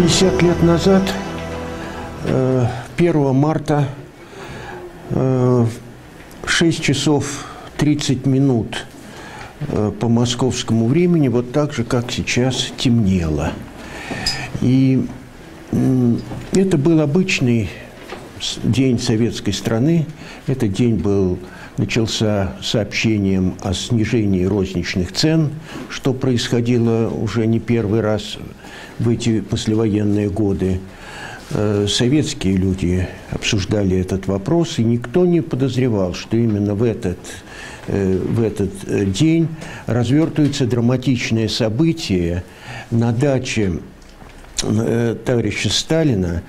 60 лет назад, 1 марта, 6 часов 30 минут по московскому времени, вот так же, как сейчас, темнело. И это был обычный день советской страны. Этот день был начался сообщением о снижении розничных цен, что происходило уже не первый раз в эти послевоенные годы. Э, советские люди обсуждали этот вопрос, и никто не подозревал, что именно в этот, э, в этот э, день развертываются драматичные события на даче товарища Сталина.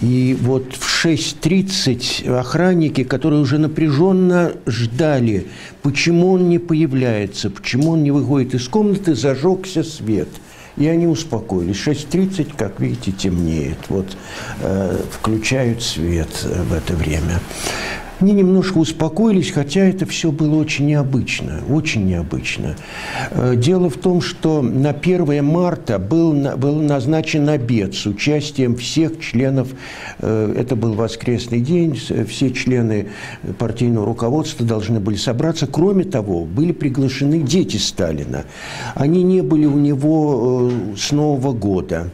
И вот в 6.30 охранники, которые уже напряженно ждали, почему он не появляется, почему он не выходит из комнаты, зажегся свет. И они успокоились. 6.30, как видите, темнеет. Вот э, включают свет э, в это время. Они немножко успокоились, хотя это все было очень необычно, очень необычно. Э, дело в том, что на 1 марта был, был назначен обед с участием всех членов, э, это был воскресный день, все члены партийного руководства должны были собраться. Кроме того, были приглашены дети Сталина. Они не были у него э, с Нового года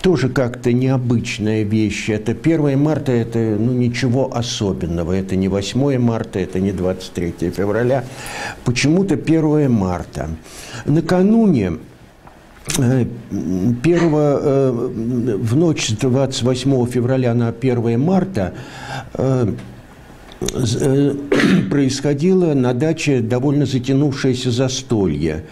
тоже как-то необычная вещь. Это 1 марта, это ну, ничего особенного. Это не 8 марта, это не 23 февраля. Почему-то 1 марта. Накануне э, первого, э, в ночь с 28 февраля на 1 марта э, происходило на даче довольно затянувшееся застолье.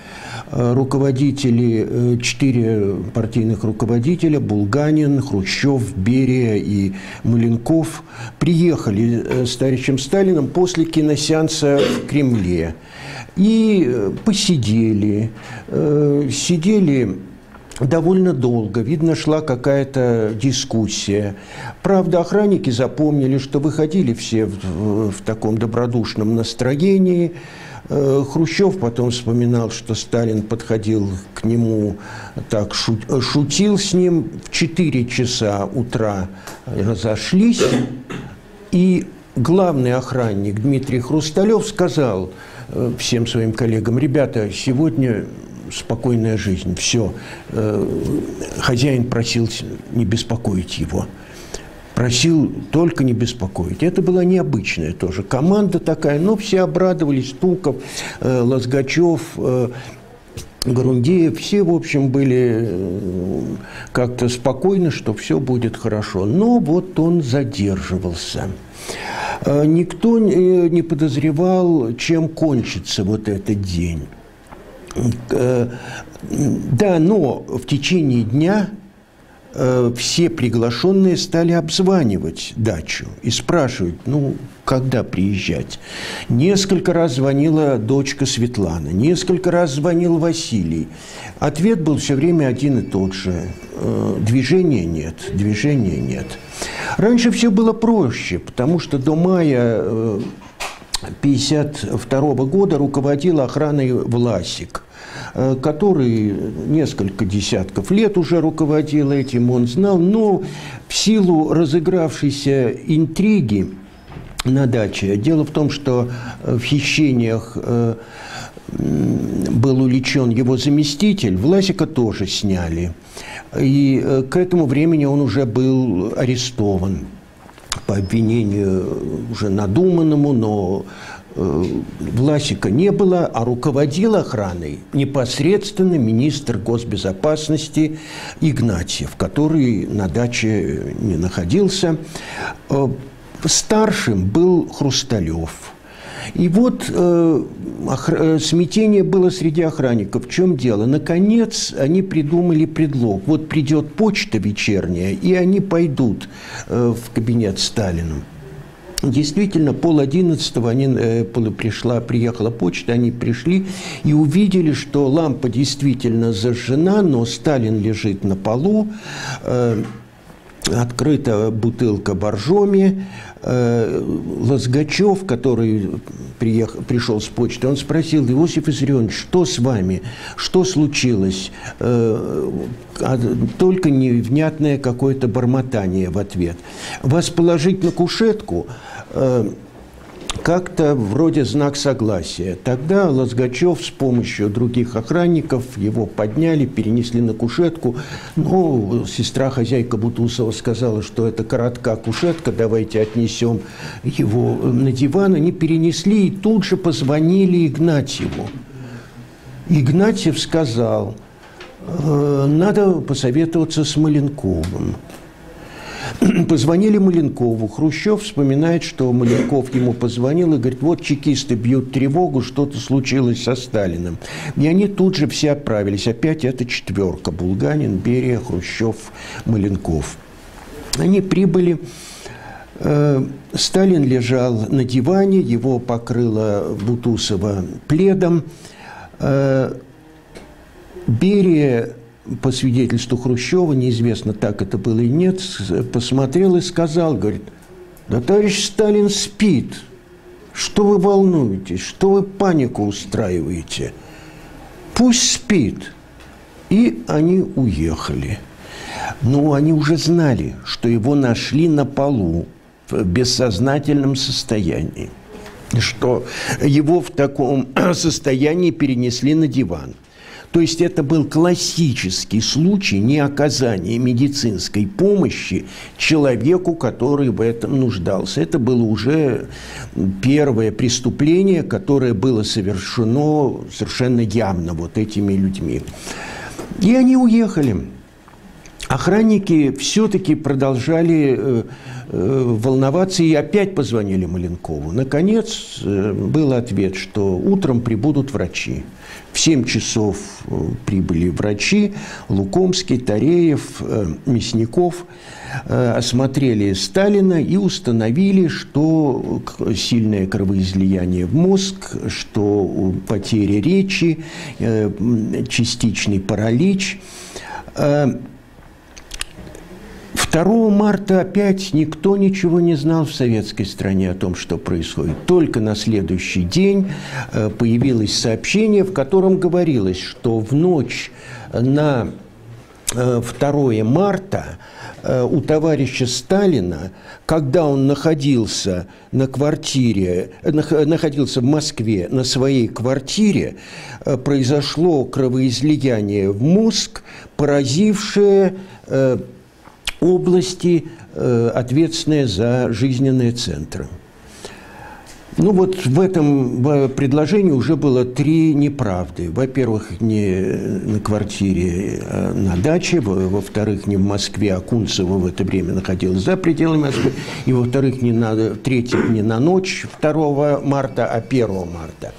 Э, руководители, э, четыре партийных руководителя, Булганин, Хрущев, Берия и Маленков, приехали э, с товарищем Сталиным после киносеанса в Кремле. И посидели, сидели довольно долго. Видно, шла какая-то дискуссия. Правда, охранники запомнили, что выходили все в, в таком добродушном настроении. Э, Хрущев потом вспоминал, что Сталин подходил к нему, так шутил с ним. В 4 часа утра разошлись. И главный охранник Дмитрий Хрусталев сказал э, всем своим коллегам, ребята, сегодня спокойная жизнь, все. Э, хозяин просил не беспокоить его просил только не беспокоить. Это была необычная тоже команда такая, но все обрадовались, Туков, э, Лазгачев, э, Грундеев, все, в общем, были как-то спокойны, что все будет хорошо. Но вот он задерживался. Никто не подозревал, чем кончится вот этот день. Э, да, но в течение дня Э, все приглашенные стали обзванивать дачу и спрашивать, ну, когда приезжать. Несколько раз звонила дочка Светлана, несколько раз звонил Василий. Ответ был все время один и тот же. Э, движения нет, движения нет. Раньше все было проще, потому что до мая 1952 э, года руководил охраной Власик – Э, который несколько десятков лет уже руководил этим, он знал, но в силу разыгравшейся интриги на даче, дело в том, что в хищениях э, был увлечен его заместитель, Власика тоже сняли. И э, к этому времени он уже был арестован по обвинению уже надуманному, но Э, Власика не было, а руководил охраной непосредственно министр госбезопасности Игнатьев, который на даче не находился. Э, старшим был Хрусталев. И вот э, охр... смятение было среди охранников. В чем дело? Наконец они придумали предлог. Вот придет почта вечерняя, и они пойдут э, в кабинет Сталина. Действительно, пол одиннадцатого они, э, пришла, приехала почта, они пришли и увидели, что лампа действительно зажжена, но Сталин лежит на полу, э, открыта бутылка боржоми, э, Лазгачев, который приехал, пришел с почты, он спросил, Иосиф Виссарионович, что с вами, что случилось? Э, а только невнятное какое-то бормотание в ответ. Вас положить на кушетку э, как-то вроде знак согласия. Тогда Лазгачев с помощью других охранников его подняли, перенесли на кушетку. Но сестра хозяйка Бутусова сказала, что это коротка кушетка, давайте отнесем его на диван. Они перенесли и тут же позвонили Игнатьеву. Игнатьев сказал, «Э, надо посоветоваться с Маленковым. Позвонили Маленкову. Хрущев вспоминает, что Маленков ему позвонил и говорит, вот чекисты бьют тревогу, что-то случилось со Сталиным. И они тут же все отправились. Опять это четверка. Булганин, Берия, Хрущев, Маленков. Они прибыли. Э, Сталин лежал на диване, его покрыла Бутусова пледом. Э, Берия по свидетельству Хрущева, неизвестно, так это было или нет, посмотрел и сказал, говорит, да товарищ Сталин спит, что вы волнуетесь, что вы панику устраиваете? Пусть спит. И они уехали. Но они уже знали, что его нашли на полу в бессознательном состоянии, что его в таком состоянии перенесли на диван – то есть это был классический случай неоказания медицинской помощи человеку, который в этом нуждался. Это было уже первое преступление, которое было совершено совершенно явно вот этими людьми. И они уехали. Охранники все-таки продолжали э, волноваться и опять позвонили Маленкову. Наконец э, был ответ, что утром прибудут врачи. В 7 часов прибыли врачи, Лукомский, Тареев, Мясников, осмотрели Сталина и установили, что сильное кровоизлияние в мозг, что потеря речи, частичный паралич – 2 марта опять никто ничего не знал в советской стране о том, что происходит. Только на следующий день э, появилось сообщение, в котором говорилось, что в ночь на 2 э, марта э, у товарища Сталина, когда он находился на квартире, находился в Москве на своей квартире, произошло кровоизлияние в мозг, поразившее области, э, ответственные за жизненные центры. Ну вот в этом предложении уже было три неправды. Во-первых, не на квартире, а на даче. Во-вторых, не в Москве, а Кунцево в это время находилась за пределами Москвы. И во-вторых, не на, в-третьих, не на ночь 2 марта, а 1 марта.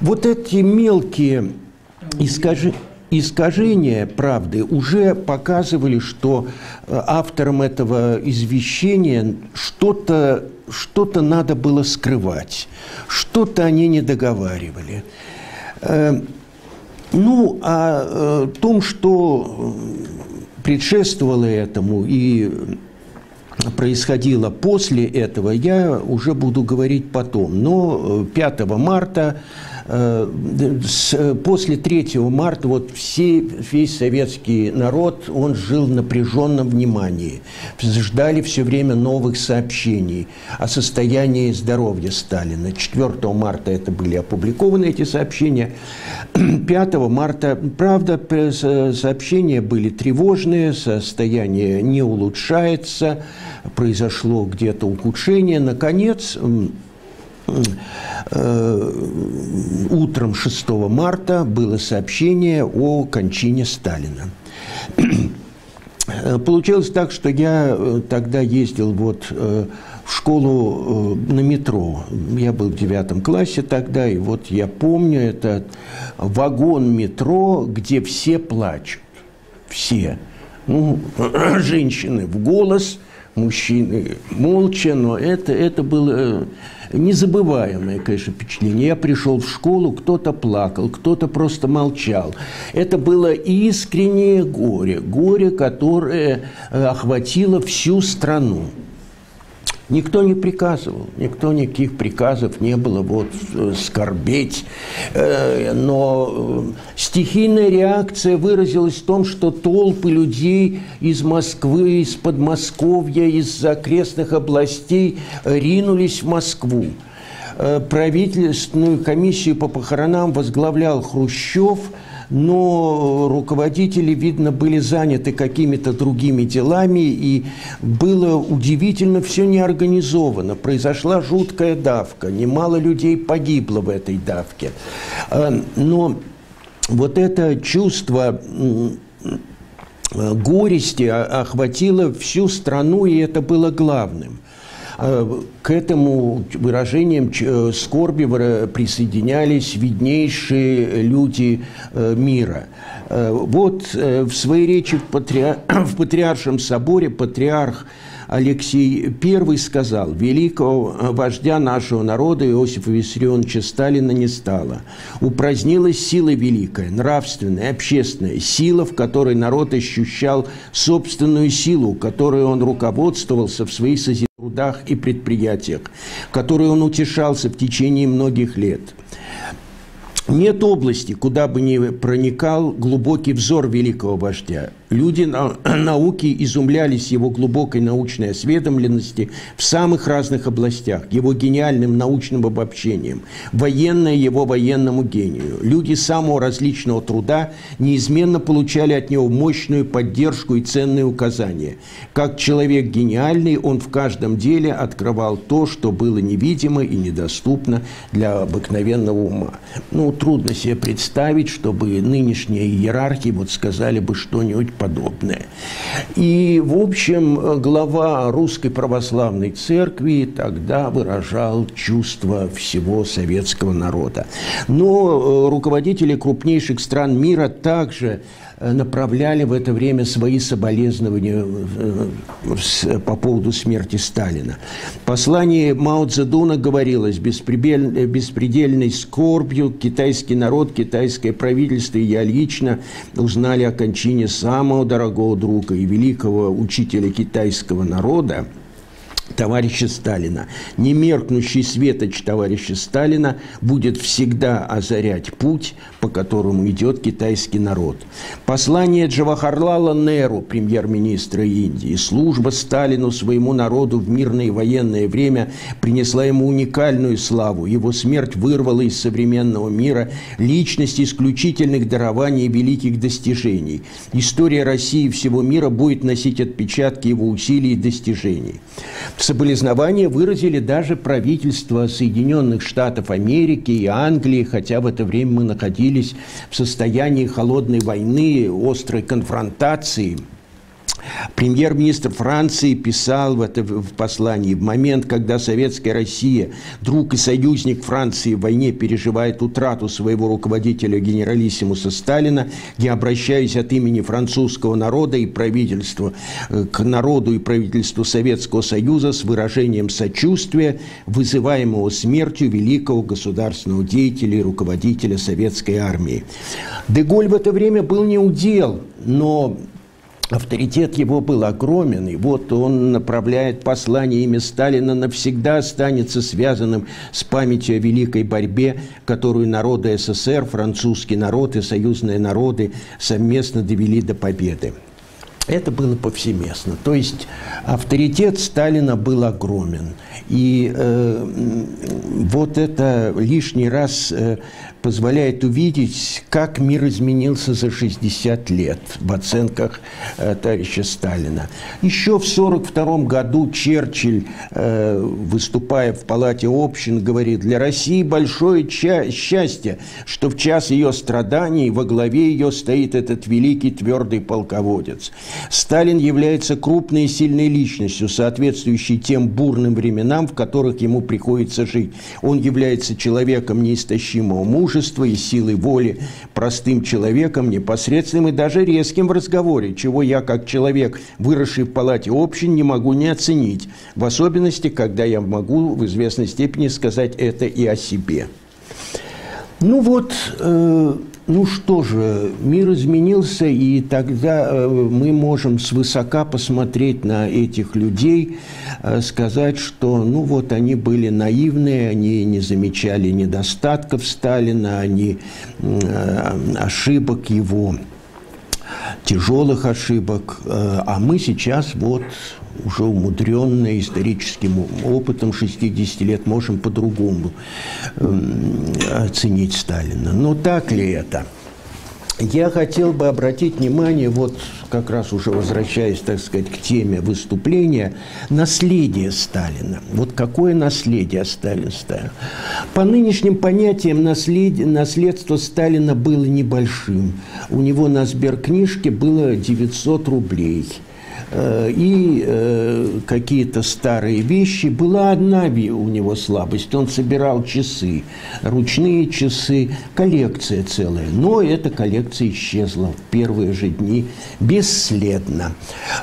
Вот эти мелкие искажения искажения правды уже показывали, что э, авторам этого извещения что-то что, -то, надо было скрывать, что-то они не договаривали. Э, ну, о э, том, что предшествовало этому и происходило после этого, я уже буду говорить потом. Но 5 марта после 3 марта вот все, весь советский народ, он жил в напряженном внимании. Ждали все время новых сообщений о состоянии здоровья Сталина. 4 марта это были опубликованы эти сообщения. 5 марта, правда, сообщения были тревожные, состояние не улучшается, произошло где-то ухудшение. Наконец, Э, утром 6 марта было сообщение о кончине Сталина. Получилось так, что я э, тогда ездил вот э, в школу на метро. Я был в девятом классе тогда, и вот я помню этот вагон метро, где все плачут. Все. Ну, женщины в голос, мужчины молча, но это, это было незабываемое, конечно, впечатление. Я пришел в школу, кто-то плакал, кто-то просто молчал. Это было искреннее горе, горе, которое э, охватило всю страну. Никто не приказывал, никто никаких приказов не было вот э, скорбеть. Э, но э, стихийная реакция выразилась в том, что толпы людей из Москвы, из Подмосковья, из окрестных областей ринулись в Москву. Правительственную комиссию по похоронам возглавлял Хрущев – но руководители, видно, были заняты какими-то другими делами, и было удивительно все неорганизовано. Произошла жуткая давка, немало людей погибло в этой давке. А, но вот это чувство горести охватило всю страну, и это было главным – Э, к этому выражениям э, скорби присоединялись виднейшие люди э, мира. Вот в своей речи в, патриар... в Патриаршем соборе патриарх Алексей I сказал, великого вождя нашего народа Иосифа Виссарионовича Сталина не стало. Упразднилась сила великая, нравственная, общественная, сила, в которой народ ощущал собственную силу, которой он руководствовался в своих трудах и предприятиях, которые он утешался в течение многих лет – нет области, куда бы ни проникал глубокий взор великого вождя. Люди на, науки изумлялись его глубокой научной осведомленности в самых разных областях, его гениальным научным обобщением, военное его военному гению. Люди самого различного труда неизменно получали от него мощную поддержку и ценные указания. Как человек гениальный, он в каждом деле открывал то, что было невидимо и недоступно для обыкновенного ума. Ну, трудно себе представить, чтобы нынешние иерархи вот сказали бы что-нибудь подобное. И, в общем, глава Русской Православной Церкви тогда выражал чувство всего советского народа. Но э, руководители крупнейших стран мира также направляли в это время свои соболезнования э, по поводу смерти Сталина. В послании Мао Цзэдуна говорилось, беспредельной скорбью китайский народ, китайское правительство и я лично узнали о кончине самого дорогого друга и великого учителя китайского народа – товарища Сталина. Немеркнущий светоч товарища Сталина будет всегда озарять путь, по которому идет китайский народ. Послание Джавахарлала Неру, премьер-министра Индии, служба Сталину своему народу в мирное и военное время принесла ему уникальную славу. Его смерть вырвала из современного мира личность исключительных дарований и великих достижений. История России и всего мира будет носить отпечатки его усилий и достижений. Соболезнования выразили даже правительство Соединенных Штатов Америки и Англии, хотя в это время мы находились в состоянии холодной войны, острой конфронтации – Премьер-министр Франции писал в, это, в послании, в момент, когда советская Россия, друг и союзник Франции в войне, переживает утрату своего руководителя генералиссимуса Сталина, я обращаюсь от имени французского народа и правительства э, к народу и правительству Советского Союза с выражением сочувствия, вызываемого смертью великого государственного деятеля и руководителя советской армии. Деголь в это время был не удел, но Авторитет его был огромен, и вот он направляет послание имя Сталина навсегда останется связанным с памятью о великой борьбе, которую народы СССР, французский народ и союзные народы совместно довели до победы. Это было повсеместно. То есть авторитет Сталина был огромен. И э, вот это лишний раз э, позволяет увидеть, как мир изменился за 60 лет в оценках э, товарища Сталина. Еще в 1942 году Черчилль, э, выступая в Палате общин, говорит, для России большое счастье, что в час ее страданий во главе ее стоит этот великий твердый полководец. Сталин является крупной и сильной личностью, соответствующей тем бурным временам, в которых ему приходится жить. Он является человеком неистощимого мужа, мужества и силы воли простым человеком, непосредственным и даже резким в разговоре, чего я, как человек, выросший в палате общин, не могу не оценить, в особенности, когда я могу в известной степени сказать это и о себе. Ну вот, э, ну что же, мир изменился, и тогда э, мы можем свысока посмотреть на этих людей, э, сказать, что ну вот они были наивные, они не замечали недостатков Сталина, они э, ошибок его тяжелых ошибок, а мы сейчас вот уже умудренные историческим опытом 60 лет, можем по-другому эм, оценить Сталина. Но так ли это? Я хотел бы обратить внимание, вот как раз уже возвращаясь, так сказать, к теме выступления, наследие Сталина. Вот какое наследие Сталин ставил. По нынешним понятиям наслед... наследство Сталина было небольшим. У него на сберкнижке было 900 рублей – и э, какие-то старые вещи. Была одна у него слабость. Он собирал часы, ручные часы, коллекция целая. Но эта коллекция исчезла в первые же дни бесследно.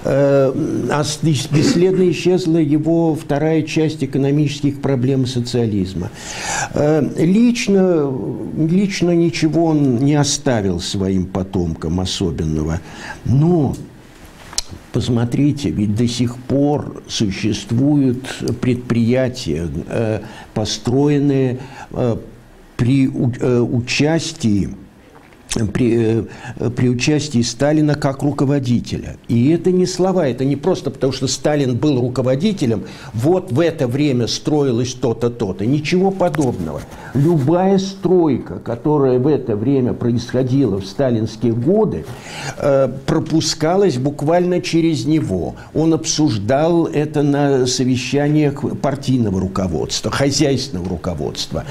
Э, а бесследно исчезла его вторая часть экономических проблем социализма. Лично, лично ничего он не оставил своим потомкам особенного. Но Посмотрите, ведь до сих пор существуют предприятия, э, построенные э, при э, участии при, э, при участии Сталина как руководителя. И это не слова, это не просто потому, что Сталин был руководителем, вот в это время строилось то-то, то-то. Ничего подобного. Любая стройка, которая в это время происходила в сталинские годы, э, пропускалась буквально через него. Он обсуждал это на совещаниях партийного руководства, хозяйственного руководства.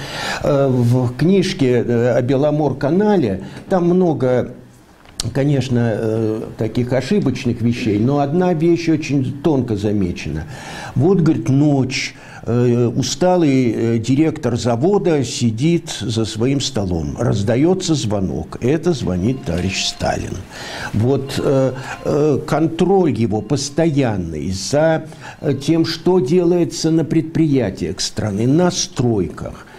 Э, в книжке о Беломор-канале там много конечно, э, таких ошибочных вещей, но одна вещь очень тонко замечена. Вот, говорит, ночь, э, усталый э, директор завода сидит за своим столом, раздается звонок, это звонит товарищ Сталин. Вот контроль его постоянный за тем, что делается на предприятиях страны, на стройках –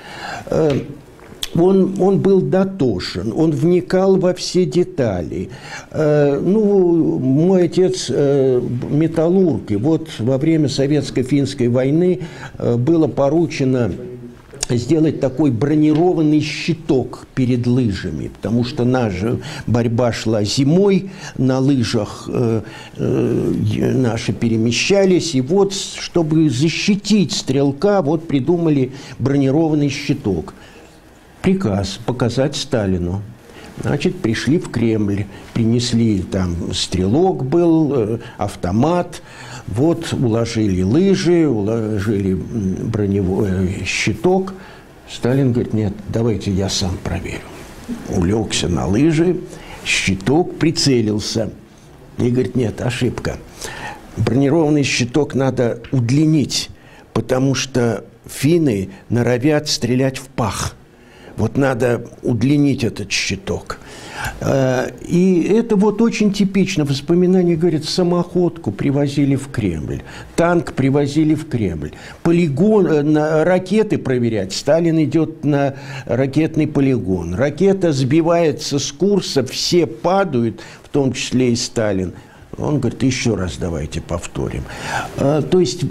он, он был дотошен, он вникал во все детали. Э, ну, мой отец э, металлург, и вот во время советско-финской войны э, было поручено сделать такой бронированный щиток перед лыжами, потому что наша борьба шла зимой, на лыжах э, э, наши перемещались, и вот, чтобы защитить стрелка, вот придумали бронированный щиток – приказ показать Сталину. Значит, пришли в Кремль, принесли там стрелок был, э, автомат, вот уложили лыжи, уложили броневой э, щиток. Сталин говорит, нет, давайте я сам проверю. Улегся на лыжи, щиток прицелился. И говорит, нет, ошибка. Бронированный щиток надо удлинить, потому что финны норовят стрелять в пах – вот надо удлинить этот щиток. Э, и это вот очень типично. Воспоминания говорят, самоходку привозили в Кремль, танк привозили в Кремль, полигон, э, на ракеты проверять. Сталин идет на ракетный полигон. Ракета сбивается с курса, все падают, в том числе и Сталин. Он говорит, еще раз давайте повторим. Э, то есть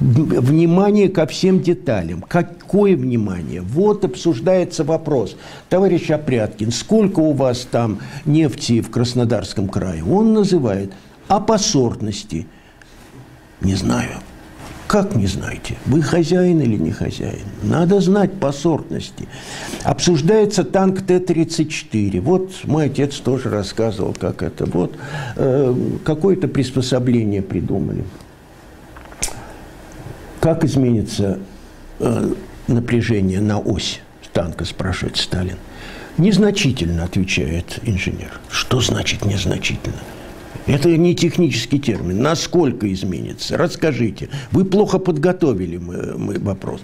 внимание ко всем деталям. Какое внимание? Вот обсуждается вопрос. Товарищ Опряткин, сколько у вас там нефти в Краснодарском крае? Он называет. А по сортности? Не знаю. Как не знаете? Вы хозяин или не хозяин? Надо знать по сортности. Обсуждается танк Т-34. Вот мой отец тоже рассказывал, как это. Вот э, какое-то приспособление придумали. Как изменится э, напряжение на ось танка, спрашивает Сталин. Незначительно, отвечает инженер. Что значит незначительно? Это не технический термин. Насколько изменится? Расскажите. Вы плохо подготовили мой, мой вопрос.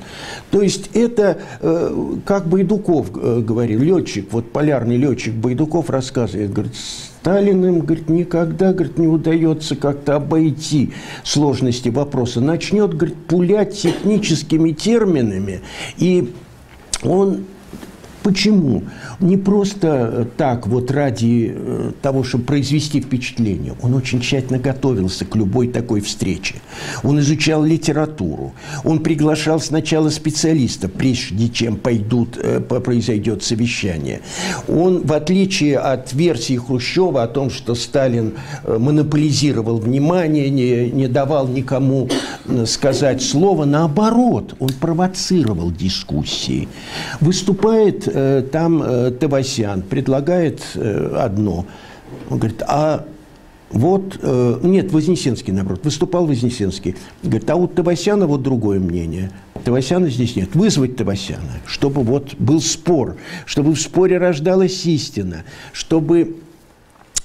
То есть это, э, как Байдуков э, говорил, летчик, вот полярный летчик Байдуков рассказывает, говорит, Сталин им, говорит, никогда, говорит, не удается как-то обойти сложности вопроса. Начнет, говорит, пулять техническими терминами, и он Почему? Не просто так вот ради э, того, чтобы произвести впечатление. Он очень тщательно готовился к любой такой встрече. Он изучал литературу. Он приглашал сначала специалистов, прежде чем пойдут, э, произойдет совещание. Он, в отличие от версии Хрущева о том, что Сталин э, монополизировал внимание, не, не давал никому сказать слово, наоборот, он провоцировал дискуссии. Выступает э, там э, Тавасян, предлагает э, одно. Он говорит, а вот, э, нет, Вознесенский, наоборот, выступал Вознесенский. Говорит, а у Тавасяна вот другое мнение. Тавасяна здесь нет. Вызвать Тавасяна, чтобы вот был спор, чтобы в споре рождалась истина, чтобы Э,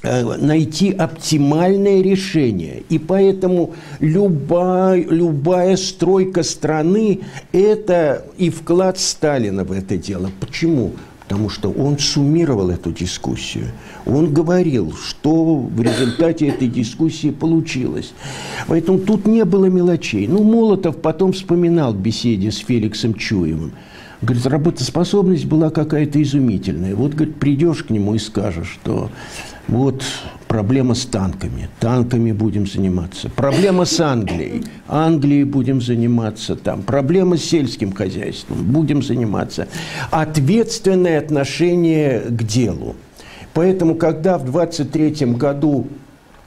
найти оптимальное решение. И поэтому любая, любая стройка страны – это и вклад Сталина в это дело. Почему? Потому что он суммировал эту дискуссию. Он говорил, что в результате этой дискуссии получилось. Поэтому тут не было мелочей. Ну, Молотов потом вспоминал беседе с Феликсом Чуевым. Говорит, работоспособность была какая-то изумительная. Вот, говорит, придешь к нему и скажешь, что вот проблема с танками. Танками будем заниматься. Проблема с Англией. Англией будем заниматься там. Проблема с сельским хозяйством. Будем заниматься. Ответственное отношение к делу. Поэтому, когда в 23 году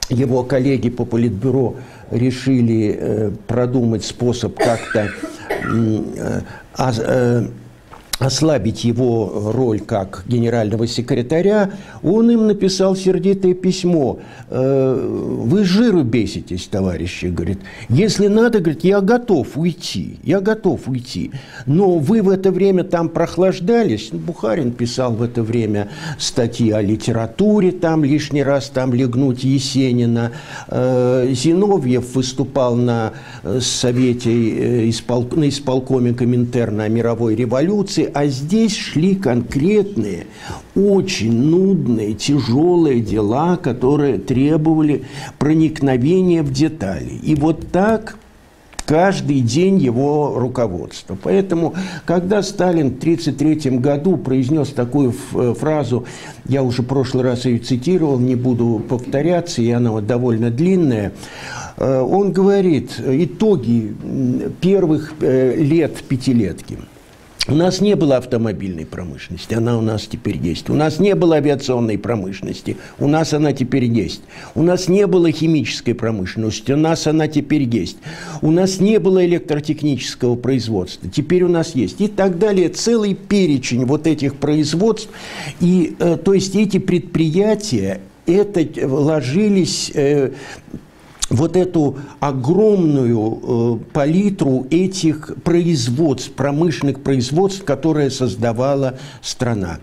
его коллеги по Политбюро решили э, продумать способ как-то э, э, ослабить его роль как генерального секретаря, он им написал сердитое письмо. «Э, «Вы жиру беситесь, товарищи», говорит. «Если надо, говорит, я готов уйти, я готов уйти. Но вы в это время там прохлаждались». Бухарин писал в это время статьи о литературе, там лишний раз там легнуть Есенина. Э, Зиновьев выступал на э, совете на исполкоме Коминтерна о мировой революции, а здесь шли конкретные, очень нудные, тяжелые дела, которые требовали проникновения в детали. И вот так каждый день его руководства. Поэтому, когда Сталин в 1933 году произнес такую э, фразу, я уже в прошлый раз ее цитировал, не буду повторяться, и она вот довольно длинная, э, он говорит итоги первых э, лет пятилетки – у нас не было автомобильной промышленности, она у нас теперь есть. У нас не было авиационной промышленности, у нас она теперь есть. У нас не было химической промышленности, у нас она теперь есть. У нас не было электротехнического производства, теперь у нас есть. И так далее. Целый перечень вот этих производств. И, э, то есть эти предприятия это ложились э, вот эту огромную э, палитру этих производств, промышленных производств, которые создавала страна.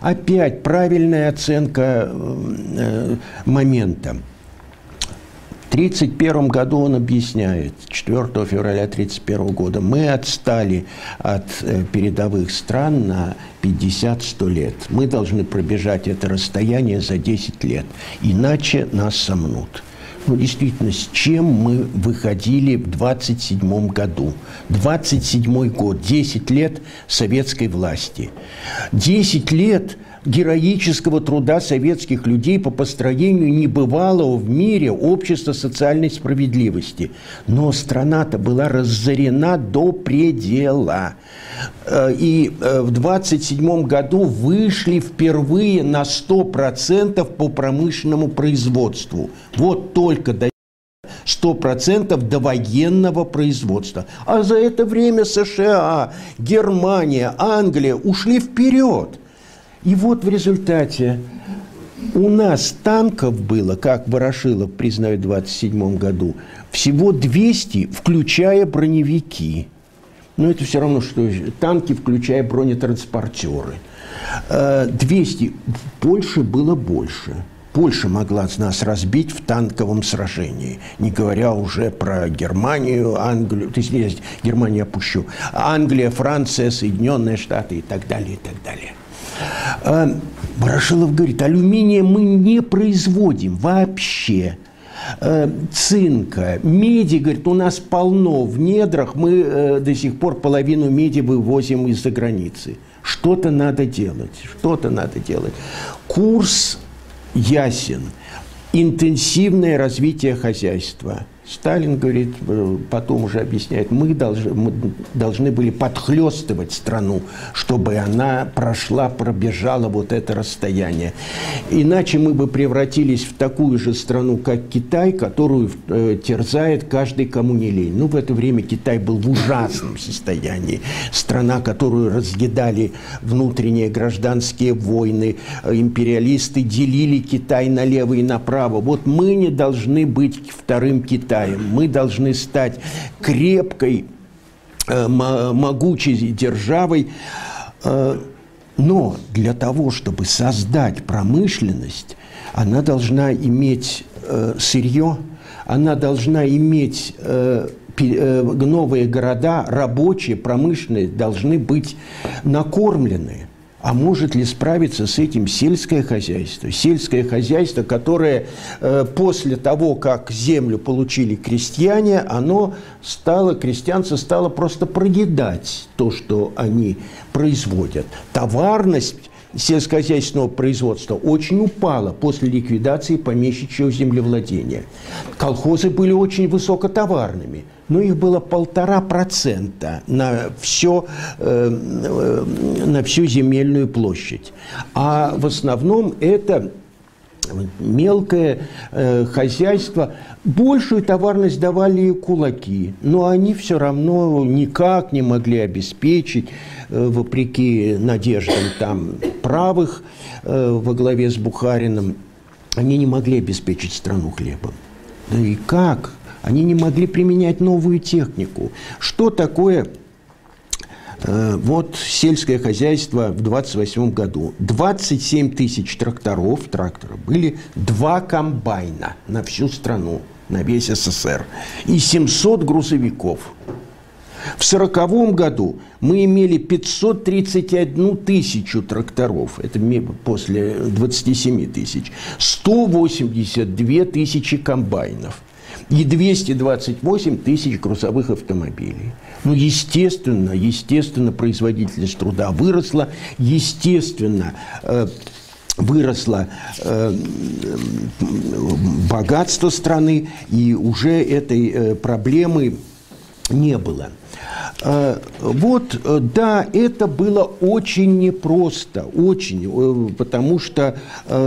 Опять правильная оценка э, момента. В 1931 году он объясняет, 4 февраля 1931 года, мы отстали от э, передовых стран на 50-100 лет. Мы должны пробежать это расстояние за 10 лет, иначе нас сомнут ну, действительно, с чем мы выходили в 27 году. 27 год, 10 лет советской власти. 10 лет героического труда советских людей по построению небывалого в мире общества социальной справедливости. Но страна-то была разорена до предела. Э, и э, в 27 году вышли впервые на 100% по промышленному производству. Вот только до 100% до военного производства. А за это время США, Германия, Англия ушли вперед. И вот в результате у нас танков было, как Ворошилов признает в 27 году, всего 200, включая броневики. Но это все равно, что танки, включая бронетранспортеры. 200. Э, Польши было больше. Польша могла нас разбить в танковом сражении, не говоря уже про Германию, Англию, то есть Германию опущу, Англия, Франция, Соединенные Штаты и так далее, и так далее. Э, Ворошилов говорит, алюминия мы не производим вообще. Э, цинка, меди, говорит, у нас полно в недрах, мы э, до сих пор половину меди вывозим из-за границы. что-то надо делать, что-то надо делать. Курс ясен. Интенсивное развитие хозяйства – Сталин говорит, э, потом уже объясняет, мы должны, мы должны были подхлестывать страну, чтобы она прошла, пробежала вот это расстояние. Иначе мы бы превратились в такую же страну, как Китай, которую э, терзает каждый, кому не лень. Ну, в это время Китай был в ужасном состоянии. Страна, которую разъедали внутренние гражданские войны, э, империалисты делили Китай налево и направо. Вот мы не должны быть вторым Китаем Китаем. Мы должны стать крепкой, э, могучей державой. Э, но для того, чтобы создать промышленность, она должна иметь э, сырье, она должна иметь новые города, рабочие, промышленные, должны быть накормлены. А может ли справиться с этим сельское хозяйство? Сельское хозяйство, которое э, после того, как землю получили крестьяне, оно стало, крестьянство стало просто проедать то, что они производят. Товарность сельскохозяйственного производства очень упала после ликвидации помещичьего землевладения. Колхозы были очень высокотоварными – но их было полтора процента на, все, э, э, на всю земельную площадь. А в основном это мелкое э, хозяйство. Большую товарность давали кулаки, но они все равно никак не могли обеспечить, э, вопреки надеждам там правых э, во главе с Бухарином, они не могли обеспечить страну хлебом. Да и как? Они не могли применять новую технику. Что такое вот сельское хозяйство в 28 году. 27 тысяч тракторов, трактора были два комбайна на всю страну, на весь СССР. И 700 грузовиков. В 1940 году мы имели 531 тысячу тракторов, это после 27 тысяч, 182 тысячи комбайнов – и 228 тысяч грузовых автомобилей. Ну, естественно, естественно, производительность труда выросла, естественно, э, выросло э, богатство страны, и уже этой э, проблемы не было. Э, вот, э, да, это было очень непросто, очень, э, потому что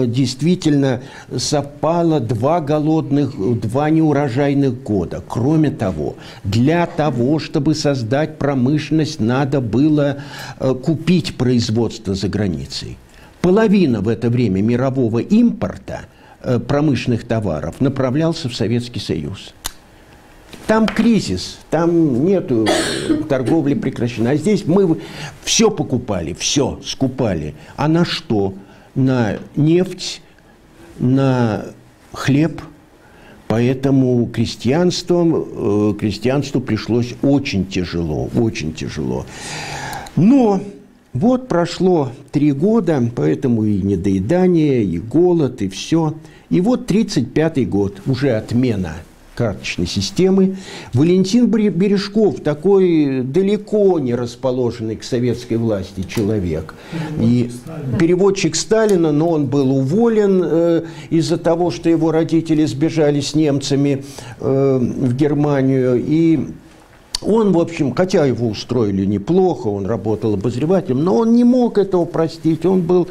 действительно совпало два голодных, два неурожайных года. Кроме того, для того, чтобы создать промышленность, надо было купить производство за границей. Половина в это время мирового импорта промышленных товаров направлялся в Советский Союз. Там кризис, там нету торговли прекращена. А здесь мы все покупали, все скупали. А на что? На нефть, на хлеб. Поэтому крестьянством, э, крестьянству пришлось очень тяжело, очень тяжело. Но вот прошло три года, поэтому и недоедание, и голод, и все. И вот 35-й год, уже отмена – карточной системы. Валентин Бережков, такой далеко не расположенный к советской власти человек. И переводчик Сталина, но он был уволен э, из-за того, что его родители сбежали с немцами э, в Германию. И он, в общем, хотя его устроили неплохо, он работал обозревателем, но он не мог этого простить. Он был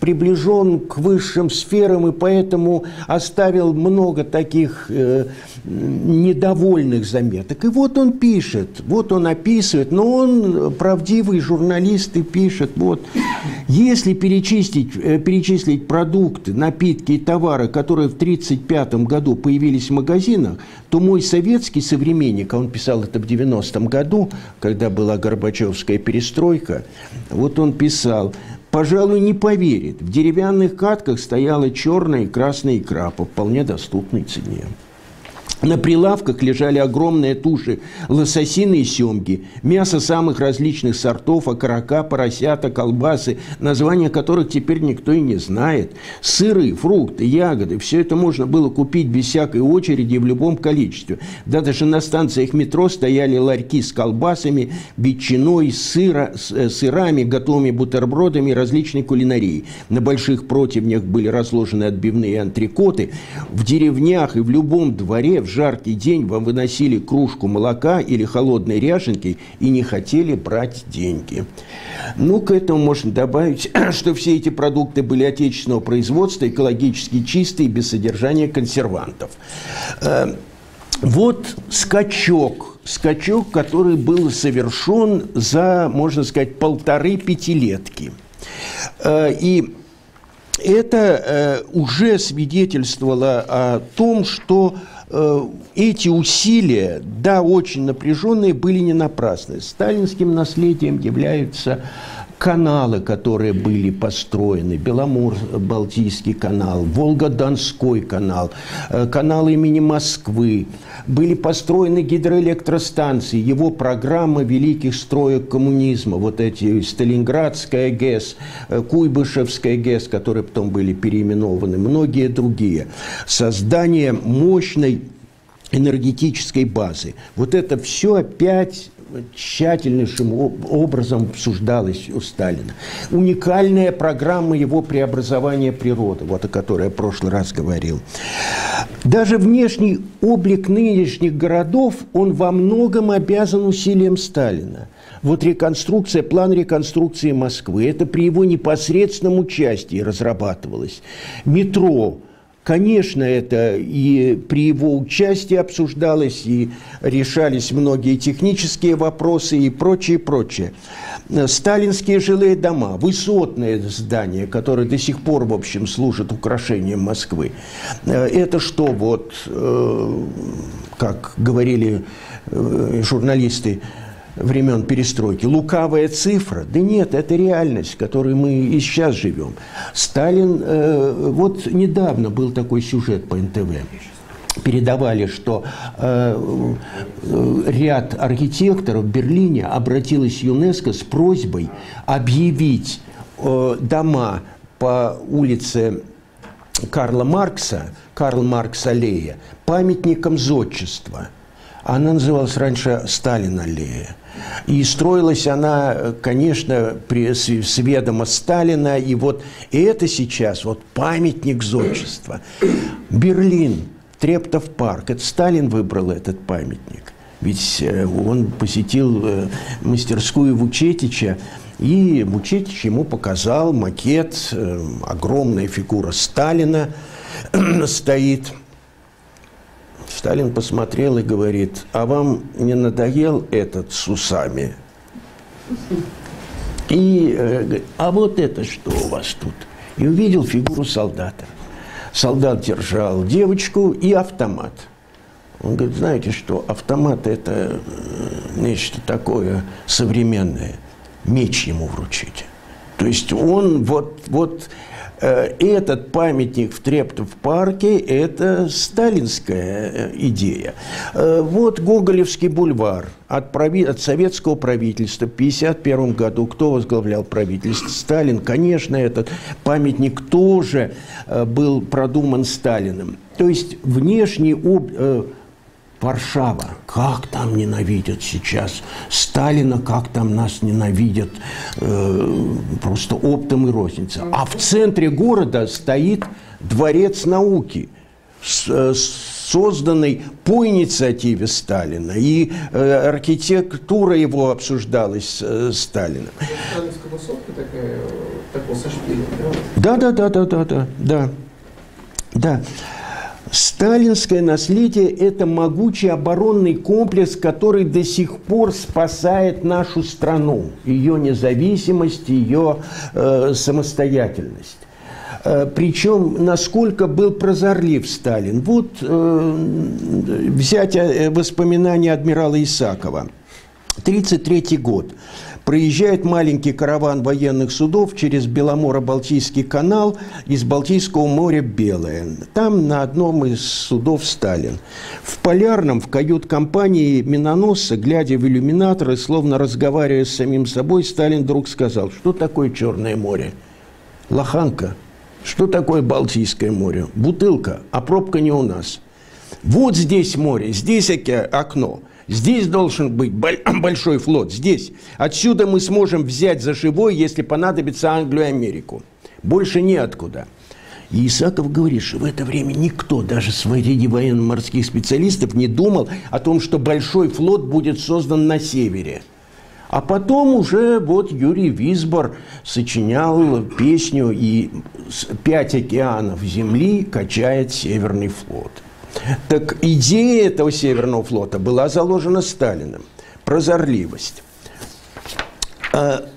приближен к высшим сферам и поэтому оставил много таких э, недовольных заметок. И вот он пишет, вот он описывает, но он правдивый журналист и пишет, вот, если перечислить, э, перечислить продукты, напитки и товары, которые в 1935 году появились в магазинах, то мой советский современник, а он писал это в 90-м году, когда была Горбачевская перестройка, вот он писал, пожалуй, не поверит, в деревянных катках стояла черная и красная икра по вполне доступной цене. На прилавках лежали огромные туши лососины и семги, мясо самых различных сортов, окорока, поросята, колбасы, названия которых теперь никто и не знает. Сыры, фрукты, ягоды – все это можно было купить без всякой очереди в любом количестве. Да даже на станциях метро стояли ларьки с колбасами, ветчиной, сыра, э, сырами, готовыми бутербродами различной кулинарии. На больших противнях были разложены отбивные антрикоты. В деревнях и в любом дворе в жаркий день вам выносили кружку молока или холодной ряженки и не хотели брать деньги. Ну, к этому можно добавить, что все эти продукты были отечественного производства, экологически чистые, без содержания консервантов. Э, вот скачок, скачок, который был совершен за, можно сказать, полторы пятилетки. Э, и это э, уже свидетельствовало о том, что эти усилия, да, очень напряженные, были не напрасны. Сталинским наследием являются каналы, которые были построены, Беломор-Балтийский канал, Волго-Донской канал, э, канал имени Москвы, были построены гидроэлектростанции, его программа великих строек коммунизма, вот эти Сталинградская ГЭС, э, Куйбышевская ГЭС, которые потом были переименованы, многие другие. Создание мощной энергетической базы. Вот это все опять тщательнейшим образом обсуждалось у Сталина. Уникальная программа его преобразования природы, вот о которой я в прошлый раз говорил. Даже внешний облик нынешних городов, он во многом обязан усилиям Сталина. Вот реконструкция, план реконструкции Москвы, это при его непосредственном участии разрабатывалось. Метро, Конечно, это и при его участии обсуждалось, и решались многие технические вопросы и прочее, прочее. Сталинские жилые дома, высотные здания, которые до сих пор, в общем, служат украшением Москвы. Э, это что, вот, э, как говорили э, журналисты, времен перестройки. Лукавая цифра? Да нет, это реальность, в которой мы и сейчас живем. Сталин, э, вот недавно был такой сюжет по НТВ передавали, что э, ряд архитекторов в Берлине обратилась ЮНЕСКО с просьбой объявить э, дома по улице Карла Маркса, Карл Маркс аллея, памятником зодчества. Она называлась раньше Сталин аллея. И строилась она, конечно, при, с ведома Сталина. И вот и это сейчас вот памятник зодчества. Берлин, Трептов парк. Это Сталин выбрал этот памятник. Ведь э, он посетил э, мастерскую Вучетича, и Вучетич ему показал макет, э, огромная фигура Сталина стоит – Сталин посмотрел и говорит, а вам не надоел этот с усами? И э, а вот это что у вас тут? И увидел фигуру солдата. Солдат держал девочку и автомат. Он говорит, знаете что, автомат это э, нечто такое современное. Меч ему вручите. То есть он вот, вот этот памятник в Трептов парке – это сталинская э, идея. Э, вот Гоголевский бульвар от, прави... от советского правительства в 1951 году. Кто возглавлял правительство? Сталин. Конечно, этот памятник тоже был продуман Сталиным. То есть внешний об Варшава, как там ненавидят сейчас Сталина, как там нас ненавидят э, просто оптом и розница. А в центре города стоит дворец науки, с, э, созданный по инициативе Сталина, и э, архитектура его обсуждалась с э, Сталином. Сталинская высотка такая, такого со да? Да, да, да, да, да, да, да. Сталинское наследие – это могучий оборонный комплекс, который до сих пор спасает нашу страну, ее независимость, ее э, самостоятельность. Э, причем, насколько был прозорлив Сталин. Вот э, взять э, воспоминания адмирала Исакова. 1933 год. Проезжает маленький караван военных судов через Беломоро-Балтийский канал из Балтийского моря Белое. Там на одном из судов Сталин. В полярном, в кают-компании миноносца, глядя в иллюминаторы, словно разговаривая с самим собой, Сталин вдруг сказал, что такое Черное море? Лоханка. Что такое Балтийское море? Бутылка, а пробка не у нас. Вот здесь море, здесь окно. Здесь должен быть большой флот, здесь. Отсюда мы сможем взять за живой, если понадобится Англию и Америку. Больше неоткуда. И Исаков говорит, что в это время никто, даже среди военно-морских специалистов, не думал о том, что большой флот будет создан на севере. А потом уже вот Юрий Висбор сочинял песню «И пять океанов земли качает Северный флот». Так идея этого Северного флота была заложена Сталиным. Прозорливость. А,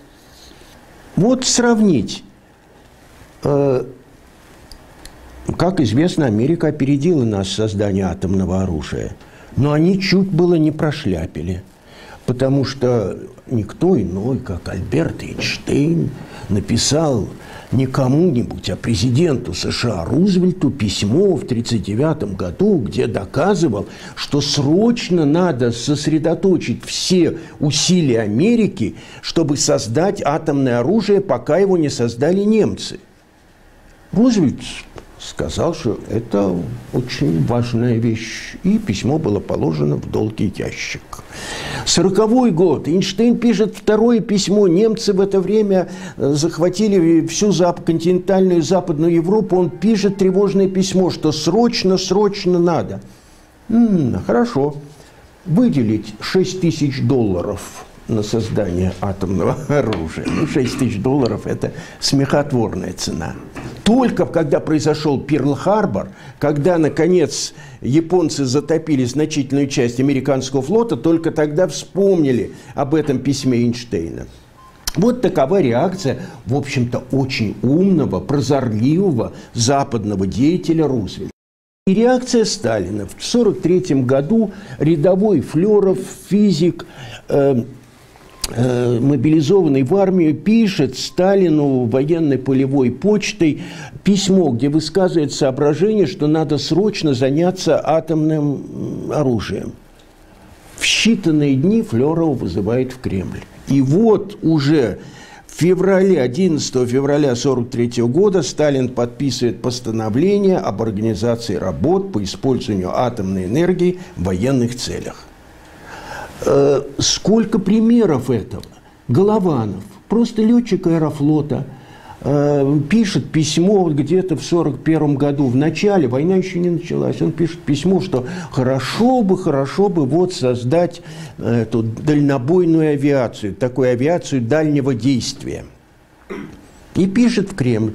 вот сравнить. А, как известно, Америка опередила нас в создании атомного оружия. Но они чуть было не прошляпили. Потому что никто иной, как Альберт Эйнштейн, написал не кому-нибудь, а президенту США Рузвельту письмо в 1939 году, где доказывал, что срочно надо сосредоточить все усилия Америки, чтобы создать атомное оружие, пока его не создали немцы. Рузвельт сказал, что это очень важная вещь. И письмо было положено в долгий ящик. Сороковой год. Эйнштейн пишет второе письмо. Немцы в это время э, захватили всю континентальную Западную Европу. Он пишет тревожное письмо, что срочно, срочно надо. М-м, хорошо. Выделить 6 тысяч долларов на создание атомного оружия. Ну, 6 тысяч долларов – это смехотворная цена. Только когда произошел Перл-Харбор, когда, наконец, японцы затопили значительную часть американского флота, только тогда вспомнили об этом письме Эйнштейна. Вот такова реакция, в общем-то, очень умного, прозорливого западного деятеля Рузвельта. И реакция Сталина. В 1943 году рядовой Флеров, физик, э, мобилизованный в армию, пишет Сталину военной полевой почтой письмо, где высказывает соображение, что надо срочно заняться атомным оружием. В считанные дни Флерова вызывает в Кремль. И вот уже в феврале, 11 февраля 1943 года Сталин подписывает постановление об организации работ по использованию атомной энергии в военных целях. Э, сколько примеров этого? Голованов, просто летчик аэрофлота, э, пишет письмо где-то в 1941 году, в начале, война еще не началась, он пишет письмо, что хорошо бы, хорошо бы вот создать эту дальнобойную авиацию, такую авиацию дальнего действия. И пишет в Кремль.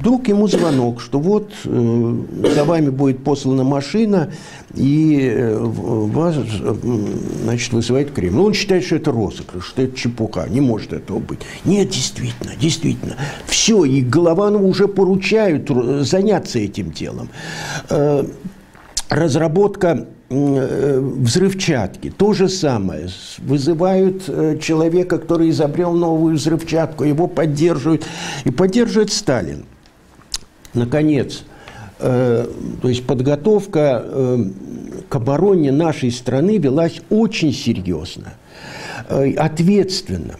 Вдруг ему звонок, что вот э, за вами будет послана машина, и э, вас значит, вызывает Кремль. Он считает, что это розыгрыш, что это чепуха, не может этого быть. Нет, действительно, действительно. Все, и Голованову уже поручают заняться этим делом. Э, разработка э, взрывчатки. То же самое. Вызывают э, человека, который изобрел новую взрывчатку, его поддерживают. И поддерживает Сталин наконец, э, то есть подготовка э, к обороне нашей страны велась очень серьезно, э, ответственно.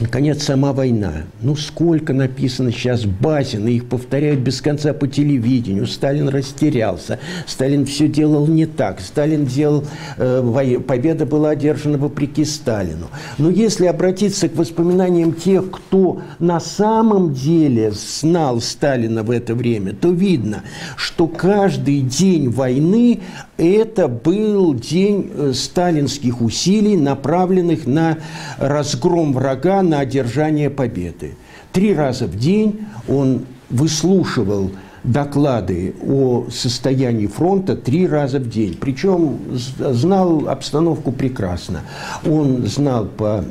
Наконец, сама война. Ну, сколько написано сейчас Базина, их повторяют без конца по телевидению. Сталин растерялся, Сталин все делал не так, Сталин делал... Э, победа была одержана вопреки Сталину. Но если обратиться к воспоминаниям тех, кто на самом деле знал Сталина в это время, то видно, что каждый день войны это был день э, сталинских усилий, направленных на разгром врага, на одержание победы. Три раза в день он выслушивал доклады о состоянии фронта три раза в день. Причем знал обстановку прекрасно. Он знал по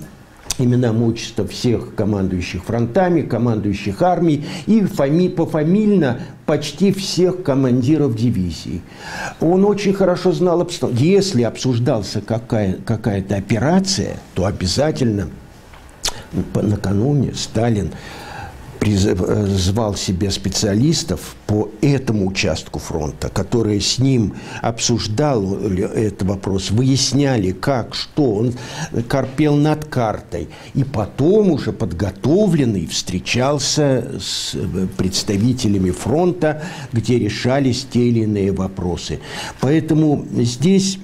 именам отчества всех командующих фронтами, командующих армий и фами, пофамильно почти всех командиров дивизий. Он очень хорошо знал обстановку. Если обсуждался какая, какая-то операция, то обязательно накануне Сталин звал себе специалистов по этому участку фронта, которые с ним обсуждали этот вопрос, выясняли, как, что. Он корпел над картой. И потом уже подготовленный встречался с представителями фронта, где решались те или иные вопросы. Поэтому здесь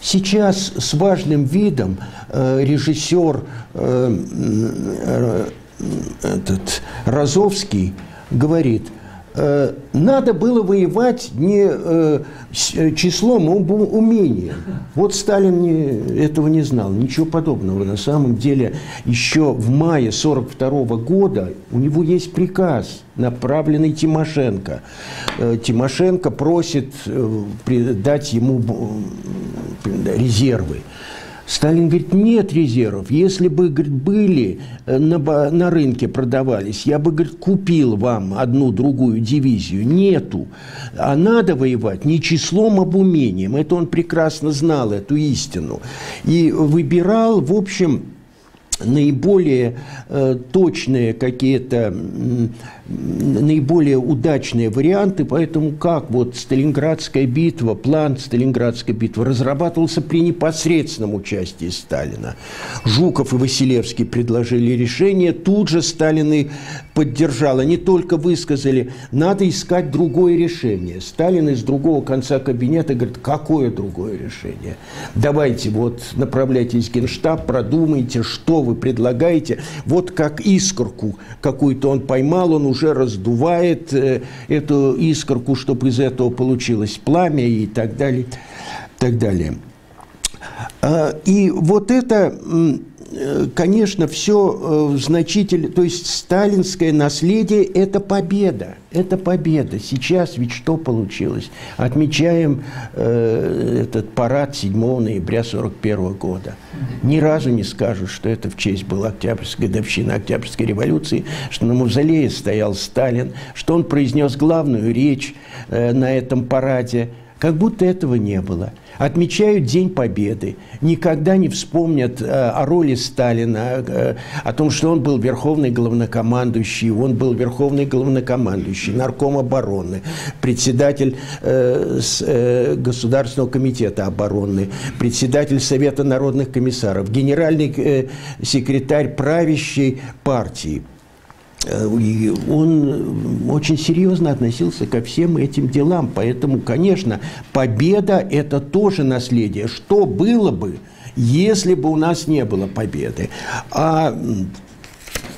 Сейчас с важным видом э, режиссер э, э, этот Розовский говорит, надо было воевать не э, э, числом, а умением. Вот Сталин не, этого не знал, ничего подобного. На самом деле, еще в мае 1942 года у него есть приказ, направленный Тимошенко. Тимошенко просит дать ему резервы. Сталин говорит, нет резервов. Если бы говорит, были, э, на, на рынке продавались, я бы говорит, купил вам одну другую дивизию. Нету. А надо воевать не числом, а умением. Это он прекрасно знал, эту истину. И выбирал, в общем, наиболее э, точные какие-то наиболее удачные варианты, поэтому как вот Сталинградская битва, план Сталинградской битвы разрабатывался при непосредственном участии Сталина. Жуков и Василевский предложили решение, тут же Сталин и поддержал. Они только высказали, надо искать другое решение. Сталин из другого конца кабинета говорит, какое другое решение? Давайте вот направляйтесь в Генштаб, продумайте, что вы предлагаете. Вот как искорку какую-то он поймал, он уже уже раздувает э, эту искорку, чтобы из этого получилось пламя и так далее. Так далее. А, и вот это конечно, все э, значительно, то есть сталинское наследие – это победа, это победа. Сейчас ведь что получилось? Отмечаем э, этот парад 7 ноября 1941 года. Ни разу не скажут, что это в честь была Октябрьская годовщина Октябрьской революции, что на мавзолее стоял Сталин, что он произнес главную речь э, на этом параде, как будто этого не было отмечают День Победы, никогда не вспомнят э, о роли Сталина, э, о том, что он был верховный главнокомандующий, он был верховный главнокомандующий, нарком обороны, председатель э, Государственного комитета обороны, председатель Совета народных комиссаров, генеральный секретарь правящей партии. Э, и он очень серьезно относился ко всем этим делам. Поэтому, конечно, победа – это тоже наследие. Что было бы, если бы у нас не было победы? А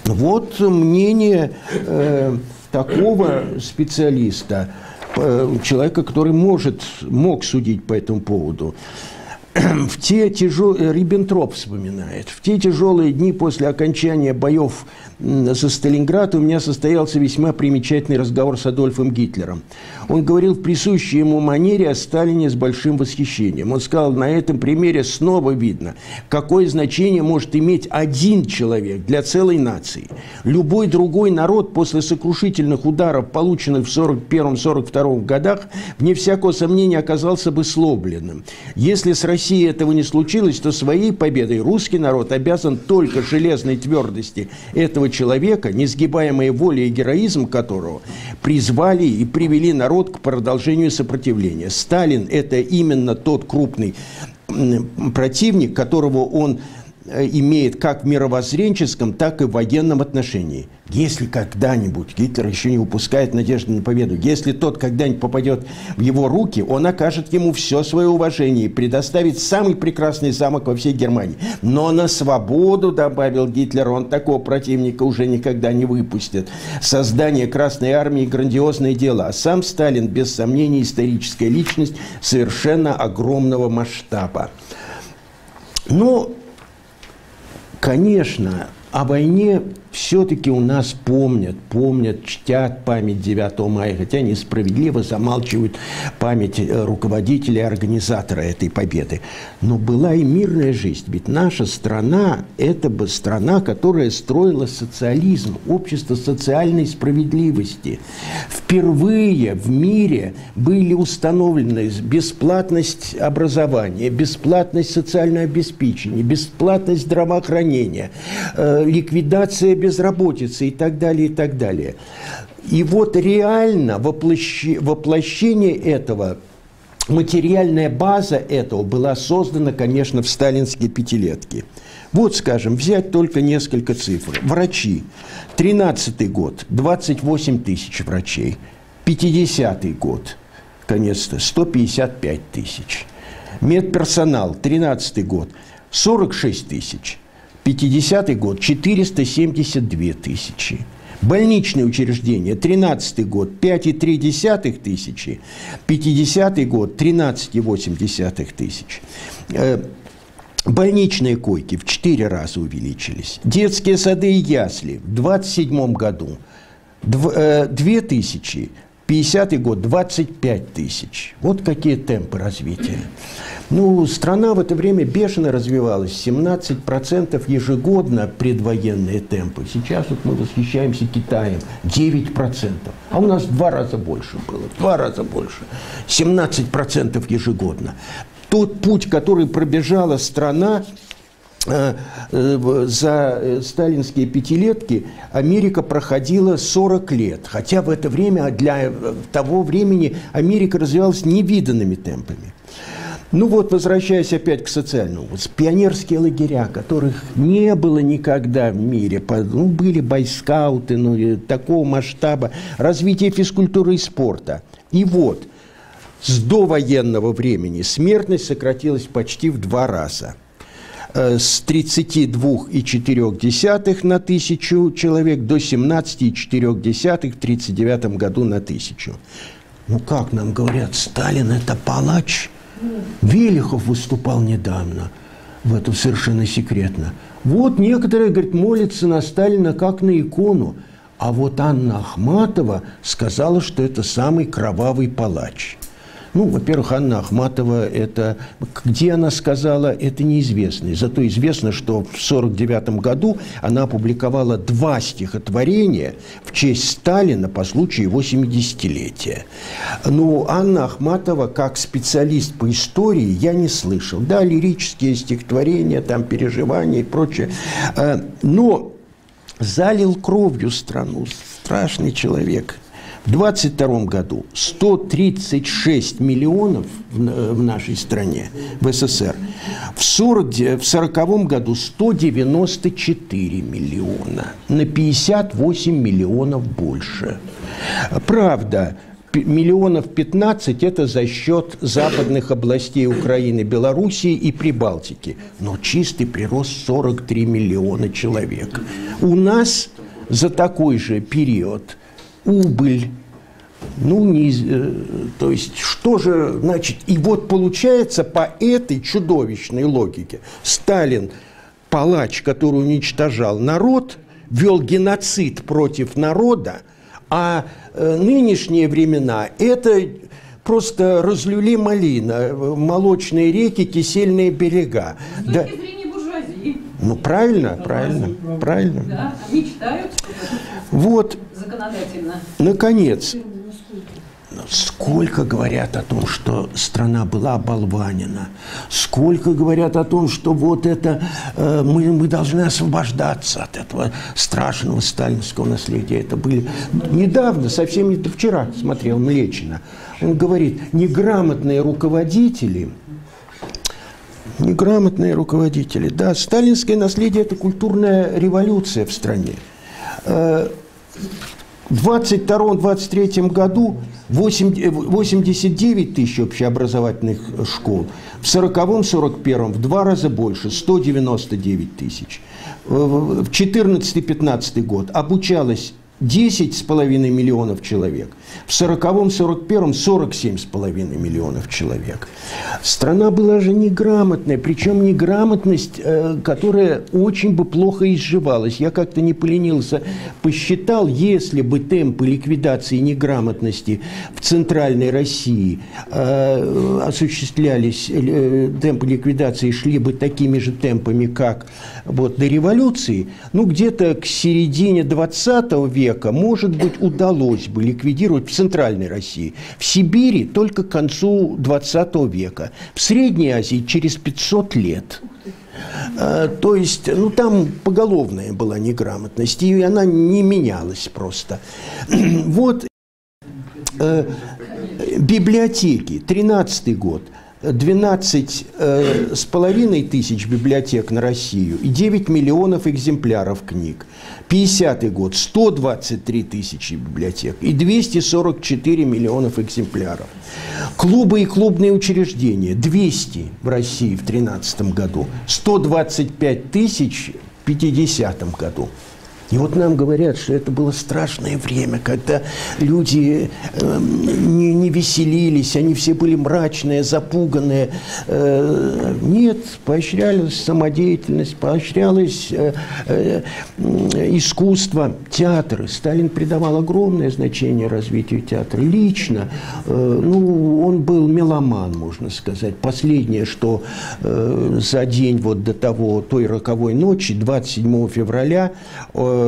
вот мнение э, такого специалиста, э, человека, который может, мог судить по этому поводу – в те тяжелые, Риббентроп вспоминает, в те тяжелые дни после окончания боев со Сталинград у меня состоялся весьма примечательный разговор с Адольфом Гитлером. Он говорил в присущей ему манере о Сталине с большим восхищением. Он сказал, на этом примере снова видно, какое значение может иметь один человек для целой нации. Любой другой народ после сокрушительных ударов, полученных в 1941-1942 годах, вне всякого сомнения оказался бы сломленным. Если с Россией этого не случилось, то своей победой русский народ обязан только железной твердости этого человека, несгибаемой воли и героизм которого призвали и привели народ к продолжению сопротивления. Сталин – это именно тот крупный противник, которого он имеет как в мировоззренческом, так и в военном отношении. Если когда-нибудь Гитлер еще не упускает надежды на победу, если тот когда-нибудь попадет в его руки, он окажет ему все свое уважение и предоставит самый прекрасный замок во всей Германии. Но на свободу, добавил Гитлер, он такого противника уже никогда не выпустит. Создание Красной Армии – грандиозное дело, а сам Сталин, без сомнения, историческая личность совершенно огромного масштаба. Но Конечно, о войне все-таки у нас помнят, помнят, чтят память 9 мая, хотя несправедливо замалчивают память э, руководителя организатора этой победы. Но была и мирная жизнь, ведь наша страна – это бы страна, которая строила социализм, общество социальной справедливости. Впервые в мире были установлены бесплатность образования, бесплатность социального обеспечения, бесплатность здравоохранения, э, ликвидация безработицы и так далее, и так далее. И вот реально воплощение, воплощение этого материальная база этого была создана, конечно, в сталинские пятилетки. Вот, скажем, взять только несколько цифр. Врачи. 13 год – 28 тысяч врачей. 50 год, конец-то, 155 тысяч. Медперсонал, 13 год – 46 тысяч. 50 год – 472 тысячи. Больничные учреждения, 13 год – 5,3 тысячи, 50 год – 13,8 тысяч. Э, больничные койки в 4 раза увеличились. Детские сады и ясли в 27 году 2000 э, 50-й год 25 тысяч. Вот какие темпы развития. Ну, страна в это время бешено развивалась. 17% ежегодно предвоенные темпы. Сейчас вот мы восхищаемся Китаем. 9%. А у нас в два раза больше было. В два раза больше. 17% ежегодно. Тот путь, который пробежала страна, за э, сталинские пятилетки Америка проходила 40 лет. Хотя в это время, для того времени, Америка развивалась невиданными темпами. Ну вот, возвращаясь опять к социальному, вот пионерские лагеря, которых не было никогда в мире, ну, были байскауты, ну, такого масштаба, развитие физкультуры и спорта. И вот, с довоенного времени смертность сократилась почти в два раза э, – с 32,4 на тысячу человек до 17,4 в 1939 году на тысячу. Ну как нам говорят, Сталин – это палач – Велихов выступал недавно, в этом совершенно секретно. Вот некоторые, говорят, молятся на Сталина как на икону, а вот Анна Ахматова сказала, что это самый кровавый палач – ну, во-первых, Анна Ахматова, это, где она сказала, это неизвестно. Зато известно, что в 1949 году она опубликовала два стихотворения в честь Сталина по случаю его 70-летия. Ну, Анна Ахматова, как специалист по истории, я не слышал. Да, лирические стихотворения, там, переживания и прочее. Э, но залил кровью страну. Страшный человек. В 22 году 136 миллионов в, в нашей стране, в СССР. В 40, в 40 году 194 миллиона. На 58 миллионов больше. Правда, миллионов 15 – это за счет западных областей Украины, Белоруссии и Прибалтики. Но чистый прирост 43 миллиона человек. У нас за такой же период – убыль. Ну, не, э, то есть, что же, значит, и вот получается по этой чудовищной логике Сталин, палач, который уничтожал народ, вел геноцид против народа, а э, нынешние времена – это просто разлюли малина, молочные реки, кисельные берега. С да. буржуазии. Ну, правильно, правильно, правильно. Да, они читают. Вот законодательно. Наконец, сколько говорят о том, что страна была оболванена, сколько говорят о том, что вот это э, мы, мы должны освобождаться от этого страшного сталинского наследия. Это были недавно, совсем не вчера смотрел Млечина. Он говорит, неграмотные руководители, неграмотные руководители, да, сталинское наследие – это культурная революция в стране. Э, в 22-23 году 89 тысяч общеобразовательных школ, в 40-41 в два раза больше, 199 тысяч. В 14-15 год обучалось 10,5 миллионов человек. В 40-м, 41-м 47,5 миллионов человек. Страна была же неграмотная, причем неграмотность, э, которая очень бы плохо изживалась. Я как-то не поленился, посчитал, если бы темпы ликвидации неграмотности в Центральной России э, осуществлялись, э, темпы ликвидации шли бы такими же темпами, как вот до революции, ну где-то к середине 20 века, может быть, удалось бы ликвидировать в Центральной России. В Сибири только к концу 20 века. В Средней Азии через 500 лет. А, то есть, ну, там поголовная была неграмотность, и она не менялась просто. Вот э, библиотеки, 13 год – 12 э, с половиной тысяч библиотек на Россию и 9 миллионов экземпляров книг. 50 год – 123 тысячи библиотек и 244 миллионов экземпляров. Клубы и клубные учреждения – 200 в России в 2013 году, 125 тысяч в 50 году. И вот нам говорят, что это было страшное время, когда люди э, не, не веселились, они все были мрачные, запуганные. Э, нет, поощрялась самодеятельность, поощрялось э, э, искусство, театры. Сталин придавал огромное значение развитию театра. Лично, э, ну, он был меломан, можно сказать. Последнее, что э, за день вот до того, той роковой ночи, 27 февраля, э,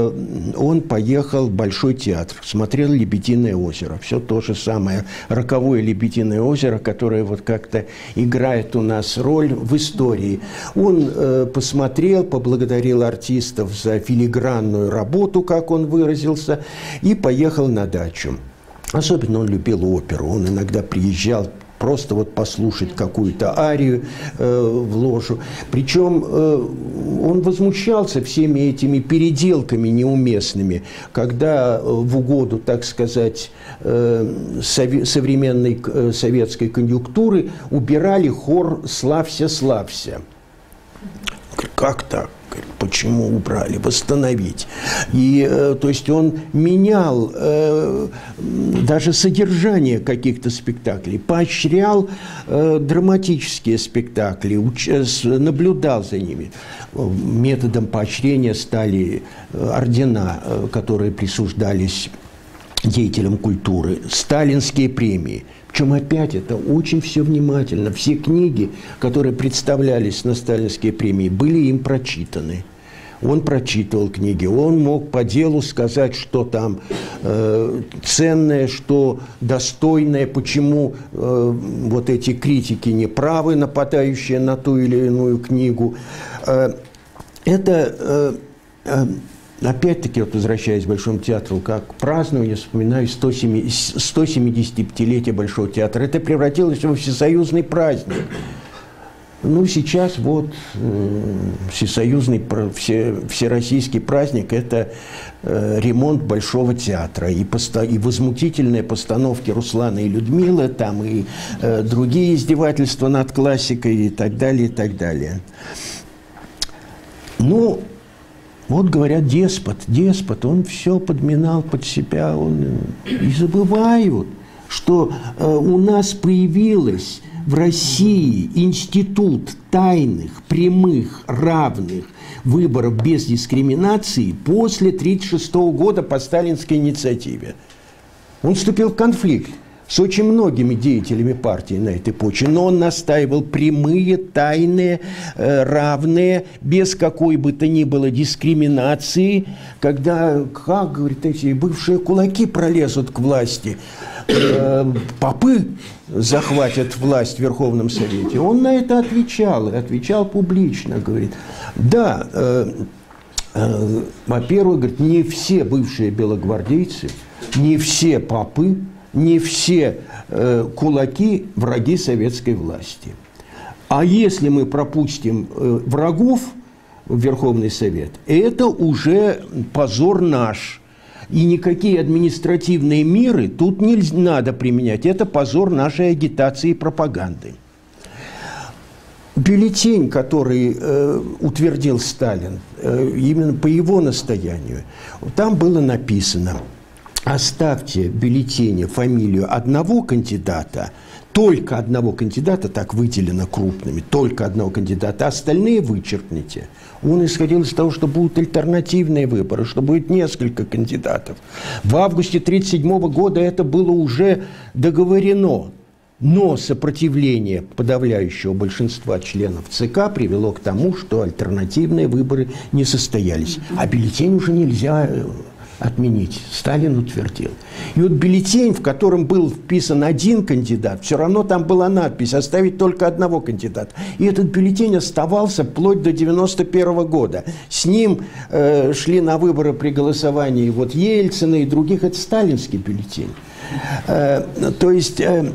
он поехал в Большой театр, смотрел «Лебединое озеро». Все то же самое. Роковое «Лебединое озеро», которое вот как-то играет у нас роль в истории. Он э, посмотрел, поблагодарил артистов за филигранную работу, как он выразился, и поехал на дачу. Особенно он любил оперу. Он иногда приезжал просто вот послушать какую-то арию э, в ложу. Причем э, он возмущался всеми этими переделками неуместными, когда э, в угоду, так сказать, э, сове современной э, советской конъюнктуры убирали хор «Славься, славься». Как так? почему убрали, восстановить. И, э, то есть, он менял э, даже содержание каких-то спектаклей, поощрял э, драматические спектакли, э, наблюдал за ними. Методом поощрения стали э, ордена, которые присуждались деятелям культуры, сталинские премии – причем опять это очень все внимательно. Все книги, которые представлялись на сталинские премии, были им прочитаны. Он прочитывал книги, он мог по делу сказать, что там э, ценное, что достойное, почему э, вот эти критики неправы, нападающие на ту или иную книгу. Э, это э, э, Опять-таки, вот возвращаясь к Большому театру, как праздную, я вспоминаю 175-летие Большого театра. Это превратилось в всесоюзный праздник. Ну, сейчас вот э, всесоюзный, все, всероссийский праздник – это э, ремонт Большого театра. И, посто, и возмутительные постановки Руслана и Людмилы, там и э, другие издевательства над классикой и так далее, и так далее. Ну, вот говорят, деспот, деспот, он все подминал под себя, он... и забывают, что э, у нас появилась в России институт тайных, прямых, равных выборов без дискриминации после 1936 года по сталинской инициативе. Он вступил в конфликт с очень многими деятелями партии на этой почве, но он настаивал прямые, тайные, э, равные, без какой бы то ни было дискриминации, когда, как, говорит, эти бывшие кулаки пролезут к власти, э, попы захватят власть в Верховном Совете. Он на это отвечал, и отвечал публично, говорит, да, э, во-первых, говорит, не все бывшие белогвардейцы, не все попы, не все э, кулаки враги советской власти. А если мы пропустим э, врагов в Верховный Совет, это уже позор наш. И никакие административные меры тут не надо применять. Это позор нашей агитации и пропаганды. бюллетень, который э, утвердил Сталин, э, именно по его настоянию, там было написано, оставьте в бюллетене фамилию одного кандидата, только одного кандидата, так выделено крупными, только одного кандидата, а остальные вычеркните. Он исходил из того, что будут альтернативные выборы, что будет несколько кандидатов. В августе 1937 года это было уже договорено. Но сопротивление подавляющего большинства членов ЦК привело к тому, что альтернативные выборы не состоялись. А бюллетень уже нельзя э, отменить. Сталин утвердил. И вот бюллетень, в котором был вписан один кандидат, все равно там была надпись «Оставить только одного кандидата». И этот бюллетень оставался вплоть до 91 года. С ним э, шли на выборы при голосовании вот Ельцина и других. Это сталинский бюллетень. Э, то есть... Э,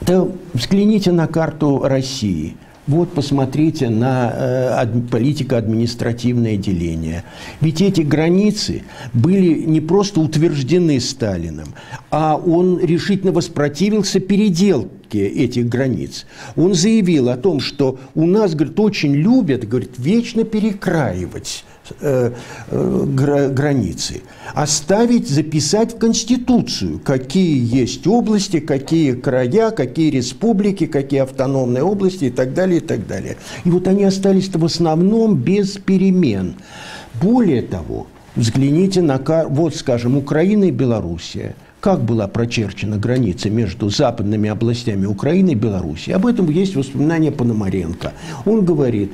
да взгляните на карту России. Вот посмотрите на э, политико-административное деление. Ведь эти границы были не просто утверждены Сталиным, а он решительно воспротивился переделке этих границ. Он заявил о том, что у нас, говорит, очень любят, говорит, вечно перекраивать границы, оставить, записать в Конституцию, какие есть области, какие края, какие республики, какие автономные области и так далее, и так далее. И вот они остались-то в основном без перемен. Более того, взгляните на, вот, скажем, Украина и Белоруссия – как была прочерчена граница между западными областями Украины и Белоруссии. Об этом есть воспоминания Пономаренко. Он говорит,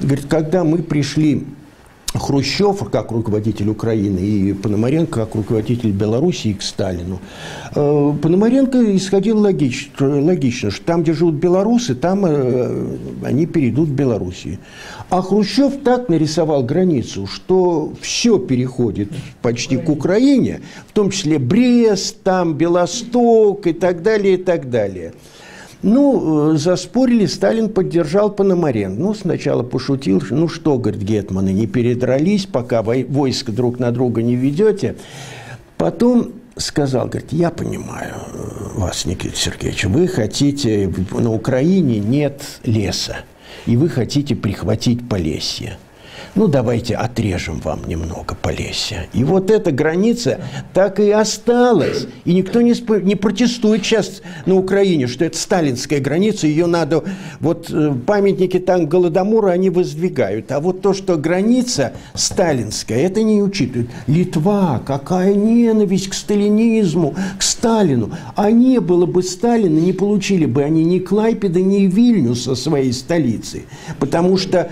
говорит, когда мы пришли Хрущев как руководитель Украины и Пономаренко как руководитель Белоруссии к Сталину. Э, Пономаренко исходил логично, логично, что там, где живут белорусы, там э, они перейдут в Белоруссию. А Хрущев так нарисовал границу, что все переходит почти к Украине, в том числе Брест, там Белосток и так далее, и так далее. Ну, э, заспорили, Сталин поддержал Пономарен. Ну, сначала пошутил, ну что, говорит, гетманы, не передрались, пока войско друг на друга не ведете. Потом сказал, говорит, я понимаю э, вас, Никита Сергеевич, вы хотите, на Украине нет леса, и вы хотите прихватить Полесье ну, давайте отрежем вам немного Полесья. И вот эта граница так и осталась. И никто не, спо... не протестует сейчас на Украине, что это сталинская граница, ее надо... Вот э, памятники там Голодомора они воздвигают. А вот то, что граница сталинская, это не учитывают. Литва, какая ненависть к сталинизму, к Сталину. А не было бы Сталина, не получили бы они ни Клайпеда, ни Вильнюса своей столицы. Потому что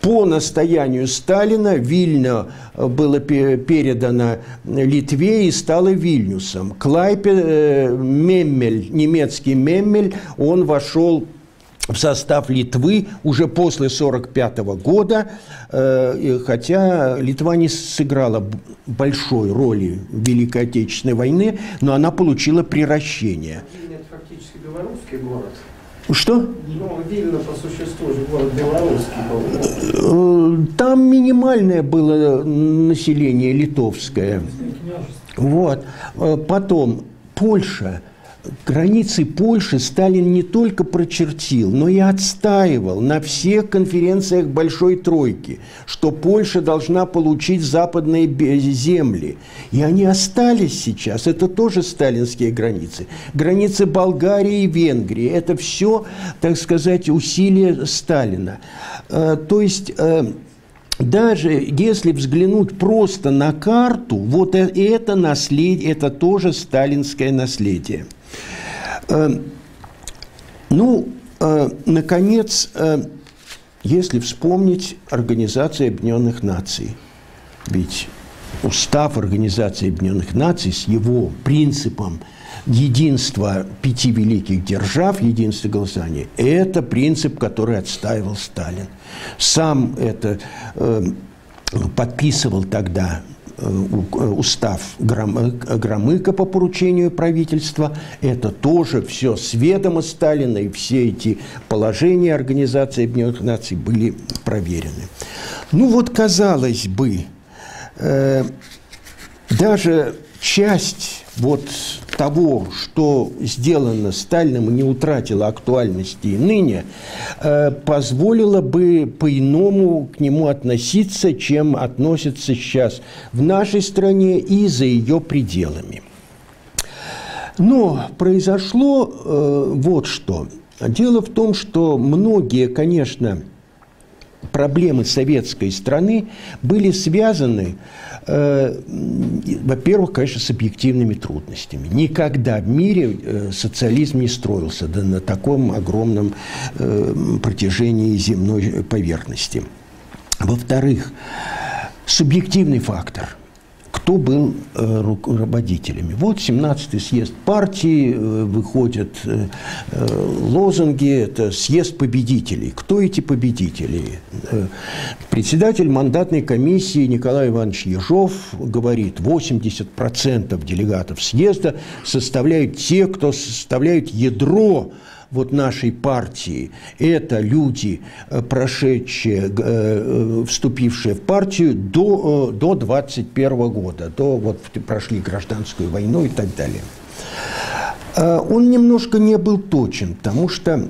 по настоянию Сталина Вильно э, было передано Литве и стало Вильнюсом. Клайпе, э, Меммель, немецкий Меммель, он вошел в состав Литвы уже после 1945 года, э, хотя Литва не сыграла большой роли в Великой Отечественной войне, но она получила приращение. Фактически белорусский город. Что? Ну, Вильно по существу же город белорусский был. Э, там минимальное было население литовское. Вот. Э, потом Польша – границы Польши Сталин не только прочертил, но и отстаивал на всех конференциях Большой Тройки, что Польша должна получить западные земли. И они остались сейчас. Это тоже сталинские границы. Границы Болгарии и Венгрии. Это все, так сказать, усилия Сталина. Э, то есть э, даже если взглянуть просто на карту, вот э, это наследие, это тоже сталинское наследие. Эм, ну, э, наконец, э, если вспомнить Организацию Объединенных Наций, ведь устав Организации Объединенных Наций с его принципом единства пяти великих держав, единства голосования, это принцип, который отстаивал Сталин. Сам это э, подписывал тогда устав Громыка по поручению правительства. Это тоже все с ведома Сталина, и все эти положения Организации Объединенных Наций были проверены. Ну вот, казалось бы, э, даже часть вот того, что сделано Сталиным и не утратило актуальности и ныне, э, позволило бы по-иному к нему относиться, чем относятся сейчас в нашей стране и за ее пределами. Но произошло э, вот что. Дело в том, что многие, конечно, проблемы советской страны были связаны Э, во-первых, конечно, с объективными трудностями. Никогда в мире э, социализм не строился да, на таком огромном э, протяжении земной поверхности. Во-вторых, субъективный фактор – кто был э, руководителями. Вот 17-й съезд партии, э, выходят э, лозунги, это съезд победителей. Кто эти победители? Председатель мандатной комиссии Николай Иванович Ежов говорит, 80% делегатов съезда составляют те, кто составляют ядро вот нашей партии, это люди, э, прошедшие, э, э, вступившие в партию до, до 21 года, до вот прошли гражданскую войну и так далее. Он немножко не был точен, потому что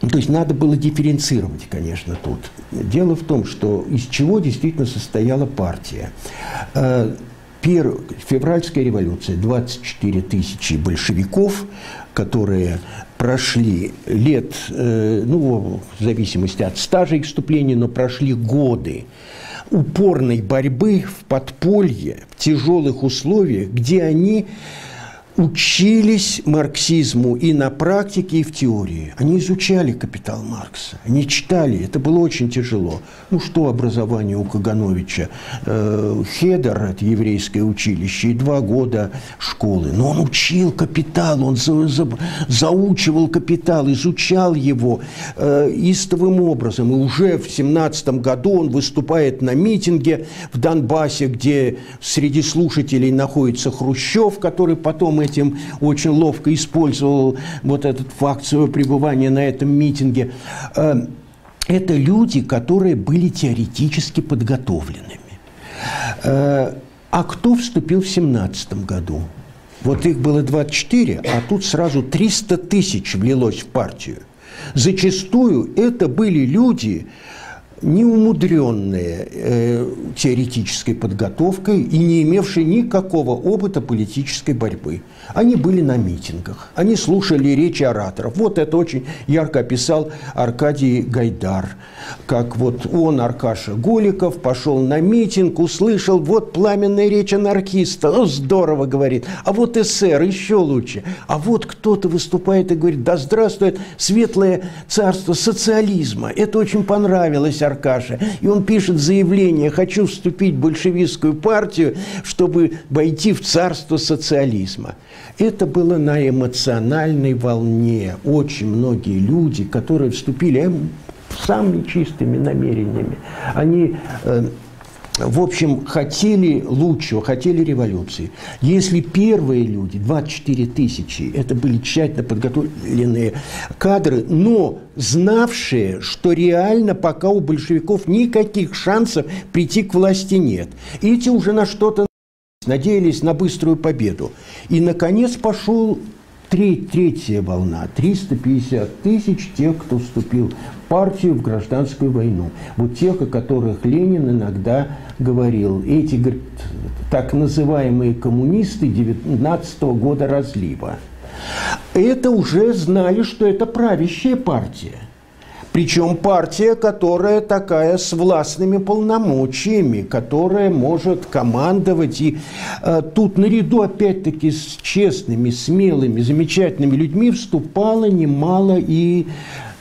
то есть надо было дифференцировать, конечно, тут. Дело в том, что из чего действительно состояла партия. Первая, февральская революция, 24 тысячи большевиков, которые прошли лет, э, ну, в зависимости от стажа их вступления, но прошли годы упорной борьбы в подполье, в тяжелых условиях, где они учились марксизму и на практике, и в теории. Они изучали «Капитал Маркса», они читали, это было очень тяжело. Ну, что образование у Кагановича? Э, Хедер, это еврейское училище, и два года школы. Но он учил «Капитал», он за, за, заучивал «Капитал», изучал его э, истовым образом. И уже в семнадцатом году он выступает на митинге в Донбассе, где среди слушателей находится Хрущев, который потом этим очень ловко использовал вот этот факт своего пребывания на этом митинге. Э, это люди, которые были теоретически подготовленными. Э, а кто вступил в 17 году? Вот их было 24, а тут сразу 300 тысяч влилось в партию. Зачастую это были люди, неумудренные э, теоретической подготовкой и не имевшие никакого опыта политической борьбы. Они были на митингах, они слушали речи ораторов. Вот это очень ярко описал Аркадий Гайдар, как вот он, Аркаша Голиков, пошел на митинг, услышал, вот пламенная речь анархиста, ну, здорово, говорит, а вот эсер, еще лучше. А вот кто-то выступает и говорит, да здравствует светлое царство социализма. Это очень понравилось Аркаше. И он пишет заявление, хочу вступить в большевистскую партию, чтобы войти в царство социализма. Это было на эмоциональной волне. Очень многие люди, которые вступили самыми чистыми намерениями, они э, в общем, хотели лучшего, хотели революции. Если первые люди, 24 тысячи, это были тщательно подготовленные кадры, но знавшие, что реально пока у большевиков никаких шансов прийти к власти нет. Эти уже на что-то надеялись на быструю победу. И, наконец, пошел треть, третья волна, 350 тысяч тех, кто вступил в партию в гражданскую войну. Вот тех, о которых Ленин иногда говорил. Эти, говорит, так называемые коммунисты 19 -го года разлива. Это уже знали, что это правящая партия. Причем партия, которая такая с властными полномочиями, которая может командовать. И э, тут наряду, опять-таки, с честными, смелыми, замечательными людьми вступало немало и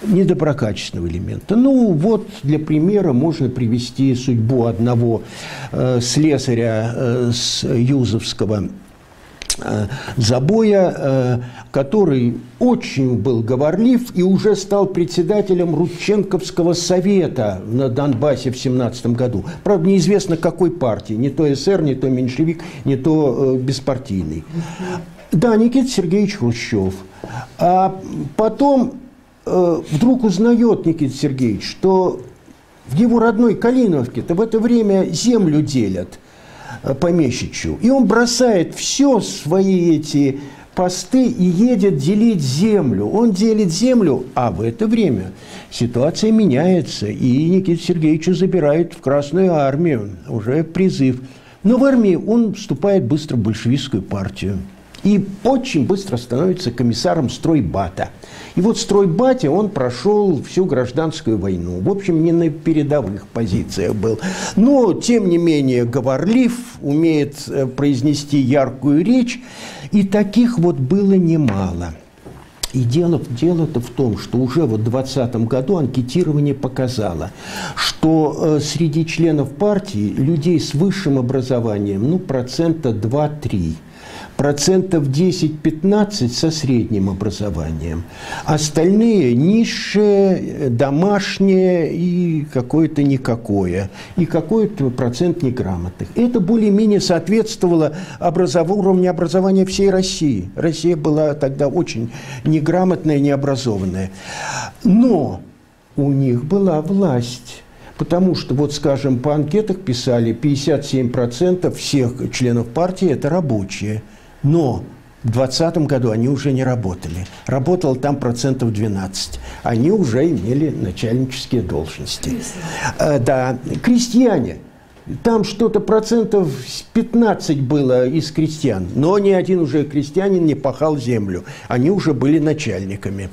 недоброкачественного элемента. Ну, вот для примера можно привести судьбу одного э, слесаря э, с Юзовского забоя, э, который очень был говорлив и уже стал председателем Рудченковского совета на Донбассе в 17 году. Правда, неизвестно какой партии, не то СССР, не то меньшевик, не то э, беспартийный. Да, Никита Сергеевич Хрущев. А потом вдруг узнает Никита Сергеевич, что в его родной Калиновке-то в это время землю делят – э, помещичью. И он бросает все свои эти посты и едет делить землю. Он делит землю, а в это время ситуация меняется, и Никита Сергеевича забирают в Красную армию, уже призыв. Но в армии он вступает быстро в большевистскую партию. И очень быстро становится комиссаром стройбата. И вот стройбате он прошел всю гражданскую войну. В общем, не на передовых позициях был. Но, тем не менее, говорлив, умеет э, произнести яркую речь. И таких вот было немало. И дело, дело-то в том, что уже вот в 2020 году анкетирование показало, что э, среди членов партии людей с высшим образованием, ну, процента 2-3 процентов 10-15 со средним образованием. Остальные низшие, домашние и какое-то никакое. И какой-то процент неграмотных. Это более-менее соответствовало образов... уровню образования всей России. Россия была тогда очень неграмотная, необразованная. Но у них была власть. Потому что, вот скажем, по анкетах писали, 57% всех членов партии – это рабочие – но в 2020 году они уже не работали. Работало там процентов 12. Они уже имели начальнические должности. Э, да, крестьяне. Там что-то процентов 15 было из крестьян. Но ни один уже крестьянин не пахал землю. Они уже были начальниками.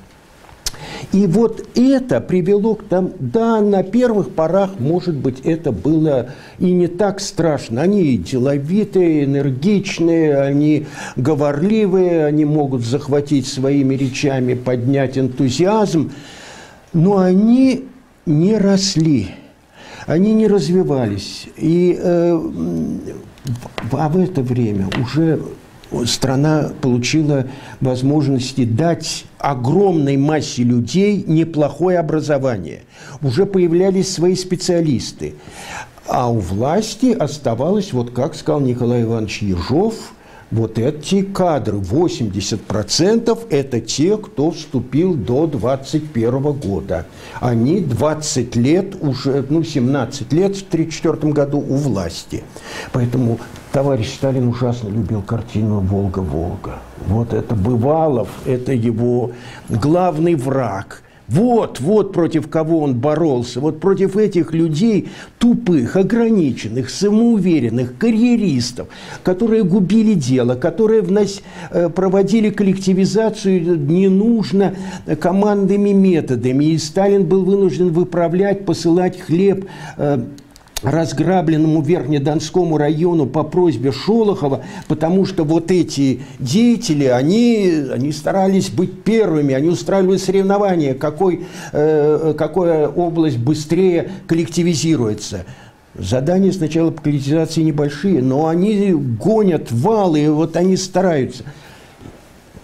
И вот это привело к тому, да, на первых порах, может быть, это было и не так страшно. Они деловитые, энергичные, они говорливые, они могут захватить своими речами, поднять энтузиазм, но они не росли, они не развивались. И э, а в это время уже страна получила возможности дать огромной массе людей неплохое образование. Уже появлялись свои специалисты. А у власти оставалось, вот как сказал Николай Иванович Ежов – вот эти кадры, 80% это те, кто вступил до 21 года. Они 20 лет уже, ну 17 лет в 1934 году у власти. Поэтому товарищ Сталин ужасно любил картину «Волга-Волга». Вот это Бывалов, это его главный враг – вот, вот против кого он боролся. Вот против этих людей, тупых, ограниченных, самоуверенных, карьеристов, которые губили дело, которые внос, э, проводили коллективизацию не нужно командными методами. И Сталин был вынужден выправлять, посылать хлеб э, разграбленному Верхнедонскому району по просьбе Шолохова, потому что вот эти деятели, они, они старались быть первыми, они устраивали соревнования, какой, э, какая область быстрее коллективизируется. Задания сначала по коллективизации небольшие, но они гонят валы, вот они стараются –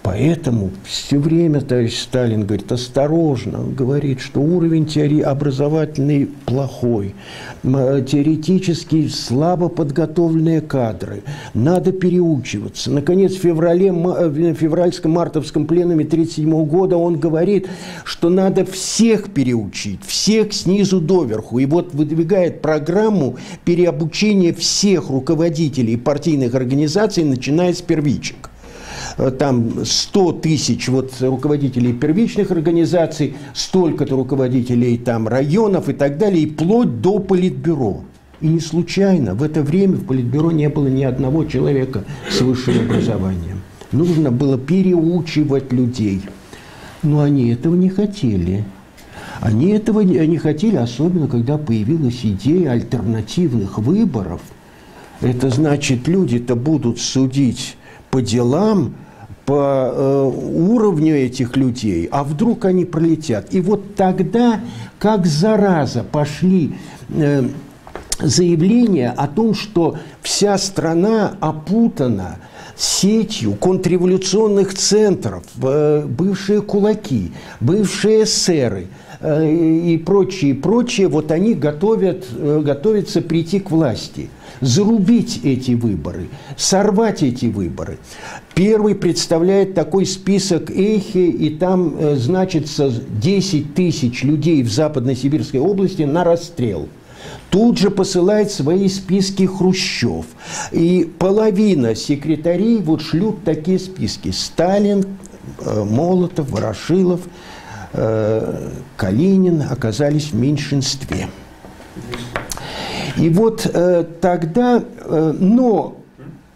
Поэтому все время товарищ Сталин говорит, осторожно, говорит, что уровень теории образовательный плохой, теоретически слабо подготовленные кадры, надо переучиваться. Наконец, в феврале, в февральско-мартовском пленуме 1937 года он говорит, что надо всех переучить, всех снизу доверху. И вот выдвигает программу переобучения всех руководителей партийных организаций, начиная с первичек. Э, там 100 тысяч вот руководителей первичных организаций, столько-то руководителей там районов и так далее, и вплоть до политбюро. И не случайно в это время в политбюро не было ни одного человека с высшим образованием. Нужно было переучивать людей. Но они этого не хотели. Они этого не хотели, особенно когда появилась идея альтернативных выборов. Это значит, люди-то будут судить по делам, по э, уровню этих людей, а вдруг они пролетят. И вот тогда, как зараза, пошли э, заявления о том, что вся страна опутана сетью контрреволюционных центров, э, бывшие кулаки, бывшие эсеры и прочие, прочие, вот они готовят, э, готовятся прийти к власти – зарубить эти выборы, сорвать эти выборы. Первый представляет такой список Эхи, и там э, значится 10 тысяч людей в Западно-Сибирской области на расстрел. Тут же посылает свои списки Хрущев. И половина секретарей вот шлют такие списки. Сталин, э, Молотов, Ворошилов, э, Калинин оказались в меньшинстве. И вот э, тогда, э, но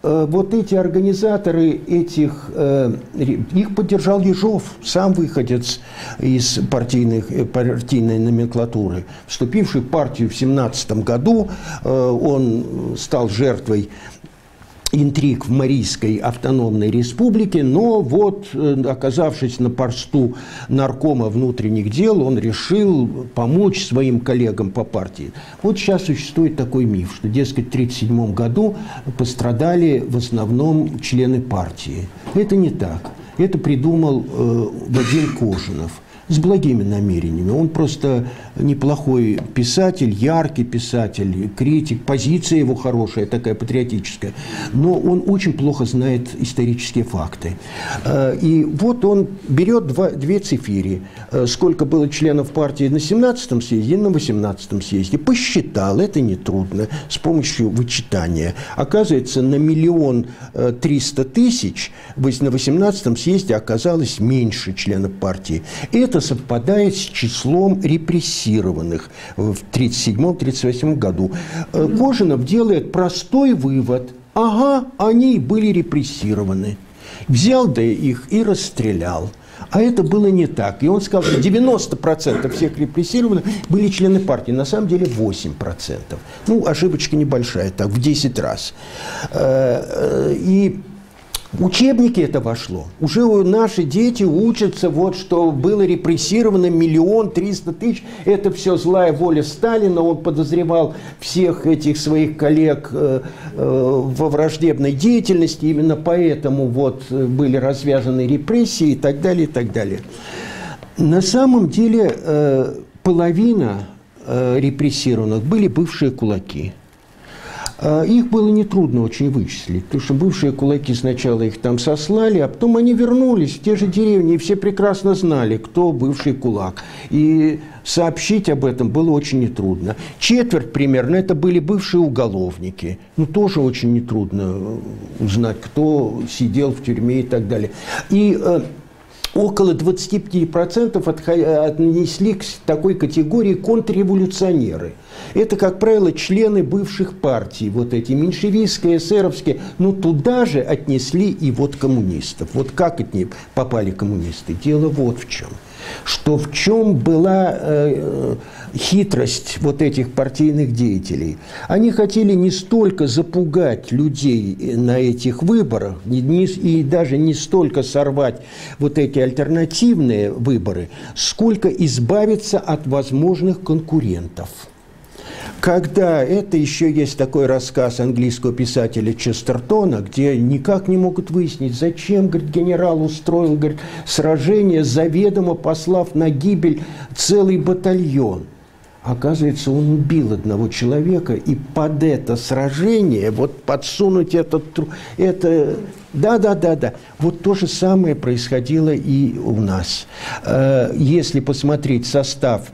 э, вот эти организаторы этих, э, их поддержал Ежов, сам выходец из партийных, э, партийной номенклатуры, вступивший в партию в 17 году, э, он стал жертвой интриг в Марийской автономной республике, но вот, э, оказавшись на посту наркома внутренних дел, он решил помочь своим коллегам по партии. Вот сейчас существует такой миф, что, дескать, в 1937 году пострадали в основном члены партии. Это не так. Это придумал э, Вадим Кожинов – с благими намерениями. Он просто неплохой писатель, яркий писатель, критик, позиция его хорошая, такая патриотическая. Но он очень плохо знает исторические факты. Э, и вот он берет два, две цифири. Э, сколько было членов партии на 17-м съезде и на 18-м съезде. Посчитал, это нетрудно, с помощью вычитания. Оказывается, на миллион э, триста тысяч на 18-м съезде оказалось меньше членов партии. Это это совпадает с числом репрессированных в 1937-1938 году. Э, Кожинов делает простой вывод. Ага, они были репрессированы. Взял да их и расстрелял. А это было не так. И он сказал, что 90% всех репрессированных были члены партии. На самом деле 8%. Ну, ошибочка небольшая, так, в 10 раз. Э, э, и учебники это вошло. Уже наши дети учатся, вот, что было репрессировано миллион триста тысяч. Это все злая воля Сталина. Он подозревал всех этих своих коллег э, э, во враждебной деятельности. Именно поэтому вот были развязаны репрессии и так далее, и так далее. На самом деле э, половина э, репрессированных были бывшие кулаки – их было нетрудно очень вычислить, потому что бывшие кулаки сначала их там сослали, а потом они вернулись в те же деревни, и все прекрасно знали, кто бывший кулак. И сообщить об этом было очень нетрудно. Четверть примерно это были бывшие уголовники. Ну, тоже очень нетрудно узнать, кто сидел в тюрьме и так далее. И э, около 25% отнесли к такой категории контрреволюционеры. Это, как правило, члены бывших партий, вот эти меньшевистские, эсеровские, но туда же отнесли и вот коммунистов. Вот как от них попали коммунисты? Дело вот в чем – что в чем была э, хитрость вот этих партийных деятелей. Они хотели не столько запугать людей на этих выборах, не, не, и даже не столько сорвать вот эти альтернативные выборы, сколько избавиться от возможных конкурентов когда это еще есть такой рассказ английского писателя Честертона, где никак не могут выяснить, зачем говорит, генерал устроил говорит, сражение, заведомо послав на гибель целый батальон. Оказывается, он убил одного человека, и под это сражение, вот подсунуть этот... Это, да, да, да, да. Вот то же самое происходило и у нас. Э, если посмотреть состав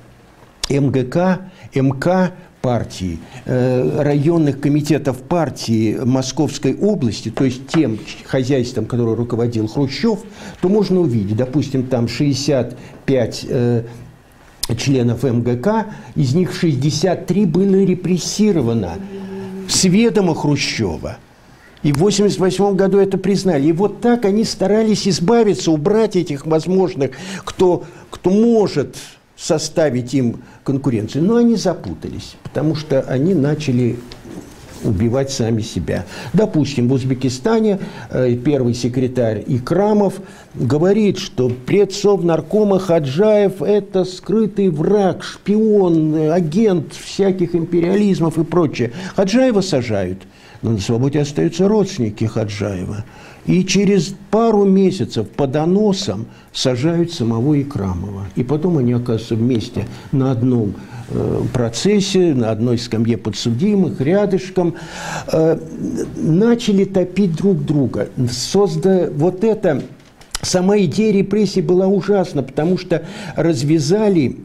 МГК, МК партии, э, районных комитетов партии Московской области, то есть тем хозяйством, которое руководил Хрущев, то можно увидеть, допустим, там 65 э, членов МГК, из них 63 было репрессировано с ведома Хрущева. И в 1988 году это признали. И вот так они старались избавиться, убрать этих возможных, кто, кто может составить им конкуренцию. Но они запутались, потому что они начали убивать сами себя. Допустим, в Узбекистане э, первый секретарь Икрамов говорит, что предсовнаркома Хаджаев – это скрытый враг, шпион, агент всяких империализмов и прочее. Хаджаева сажают, но на свободе остаются родственники Хаджаева – и через пару месяцев по доносам сажают самого Икрамова. И потом они оказываются вместе на одном э, процессе, на одной скамье подсудимых, рядышком. Э, начали топить друг друга. Созда... Вот это... Сама идея репрессий была ужасна, потому что развязали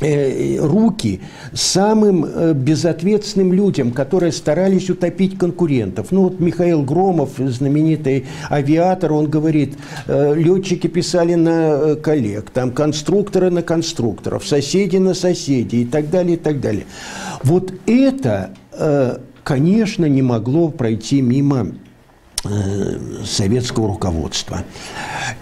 руки самым э, безответственным людям, которые старались утопить конкурентов. Ну вот Михаил Громов, знаменитый авиатор, он говорит, э, летчики писали на коллег, там конструкторы на конструкторов, соседи на соседей и так далее, и так далее. Вот это, конечно, не могло пройти мимо Э, советского руководства.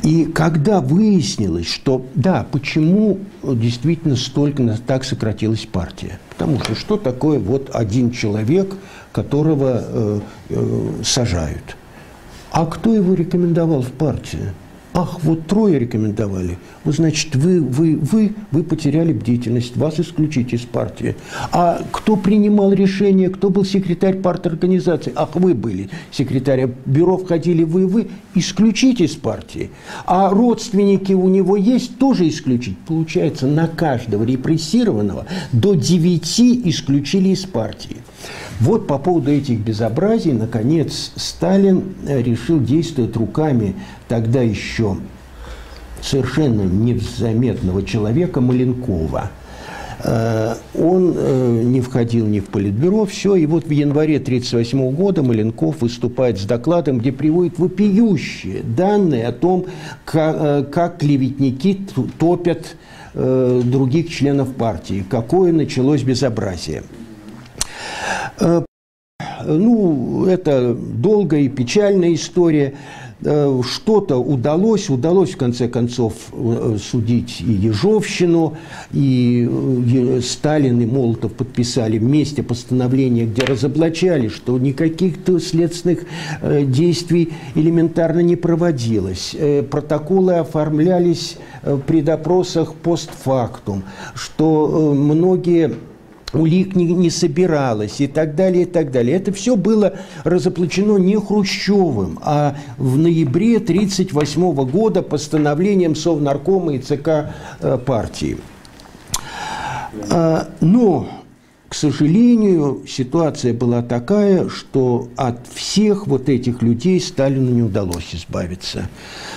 И когда выяснилось, что да, почему действительно столько так сократилась партия? Потому что что такое вот один человек, которого э, э, сажают? А кто его рекомендовал в партию? Ах, вот трое рекомендовали. Ну, значит, вы, вы, вы, вы потеряли бдительность, вас исключить из партии. А кто принимал решение, кто был секретарь парторганизации? Ах, вы были секретаря бюро, входили вы, вы, исключить из партии. А родственники у него есть, тоже исключить. Получается, на каждого репрессированного до девяти исключили из партии. Вот по поводу этих безобразий, наконец, Сталин э, решил действовать руками тогда еще совершенно незаметного человека Маленкова. Э, он э, не входил ни в политбюро, все. И вот в январе 1938 года Маленков выступает с докладом, где приводит вопиющие данные о том, как, клеветники топят других членов партии, какое началось безобразие. Э, ну, это долгая и печальная история. Э, что-то удалось, удалось в конце концов э, судить и Ежовщину, и Сталин и Молотов подписали вместе постановление, где разоблачали, что никаких следственных действий элементарно не проводилось. Протоколы оформлялись при допросах постфактум, что многие улик не, не собиралось и так далее, и так далее. Это все было разоплачено не Хрущевым, а в ноябре 1938 года постановлением Совнаркома и ЦК э, партии. А, но, к сожалению, ситуация была такая, что от всех вот этих людей Сталину не удалось избавиться.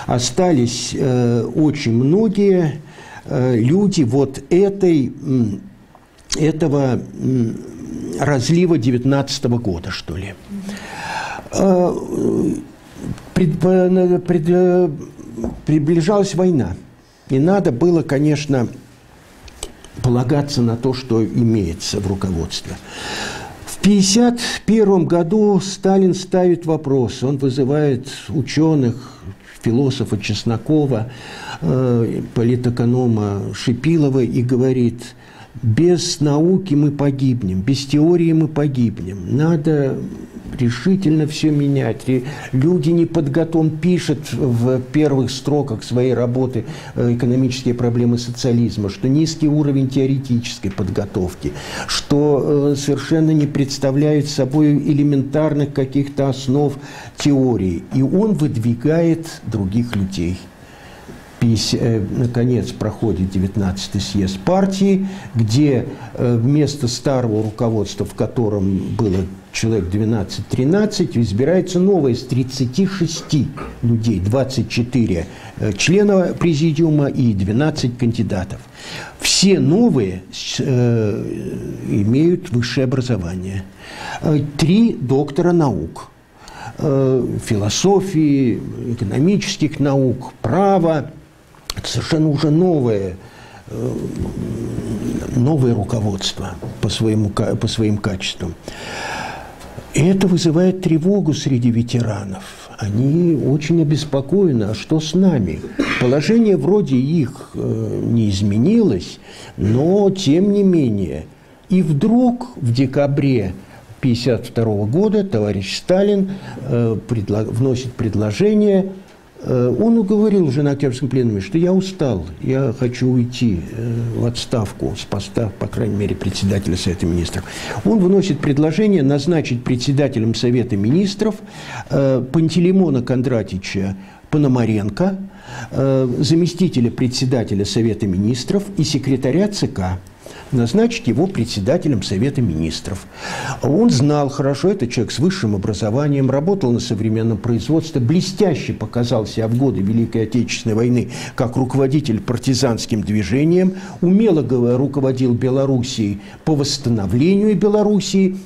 Остались э, очень многие э, люди вот этой этого разлива 19 года, что ли. А, пред, пред, приближалась война. И надо было, конечно, полагаться на то, что имеется в руководстве. В 1951 году Сталин ставит вопрос, он вызывает ученых, философа Чеснокова, э, политэконома Шипилова и говорит – без науки мы погибнем, без теории мы погибнем. Надо решительно все менять. Люди не подготовлены, пишет в первых строках своей работы э, «Экономические проблемы социализма», что низкий уровень теоретической подготовки, что э, совершенно не представляют собой элементарных каких-то основ теории. И он выдвигает других людей – наконец, проходит 19-й съезд партии, где э, вместо старого руководства, в котором было человек 12-13, избирается новое из 36 людей, 24 э, члена президиума и 12 кандидатов. Все новые имеют высшее образование. Три доктора наук – философии, экономических наук, права, совершенно уже новое, э, новое руководство по, своему, по своим качествам. И это вызывает тревогу среди ветеранов. Они очень обеспокоены, а что с нами? Положение вроде их э, не изменилось, но тем не менее. И вдруг в декабре 1952 года товарищ Сталин э, предло, вносит предложение – он уговорил уже на Октябрьском пленуме, что я устал, я хочу уйти э, в отставку с поста, по крайней мере, председателя Совета Министров. Он выносит предложение назначить председателем Совета Министров э, Пантелеймона Кондратича Пономаренко, заместителя председателя Совета Министров и секретаря ЦК. Назначить его председателем Совета Министров. Он знал хорошо, это человек с высшим образованием, работал на современном производстве, блестяще показал себя в годы Великой Отечественной войны как руководитель партизанским движением, умело руководил Белоруссией по восстановлению Белоруссии.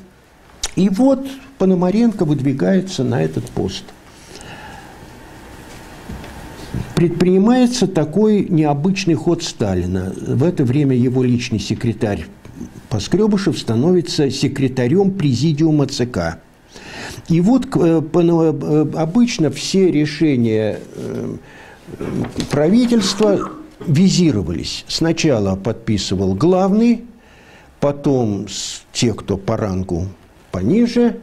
И вот Пономаренко выдвигается на этот пост – предпринимается такой необычный ход Сталина. В это время его личный секретарь Поскребышев становится секретарем президиума ЦК. И вот э, э, обычно все решения э, правительства визировались. Сначала подписывал главный, потом те, кто по рангу пониже,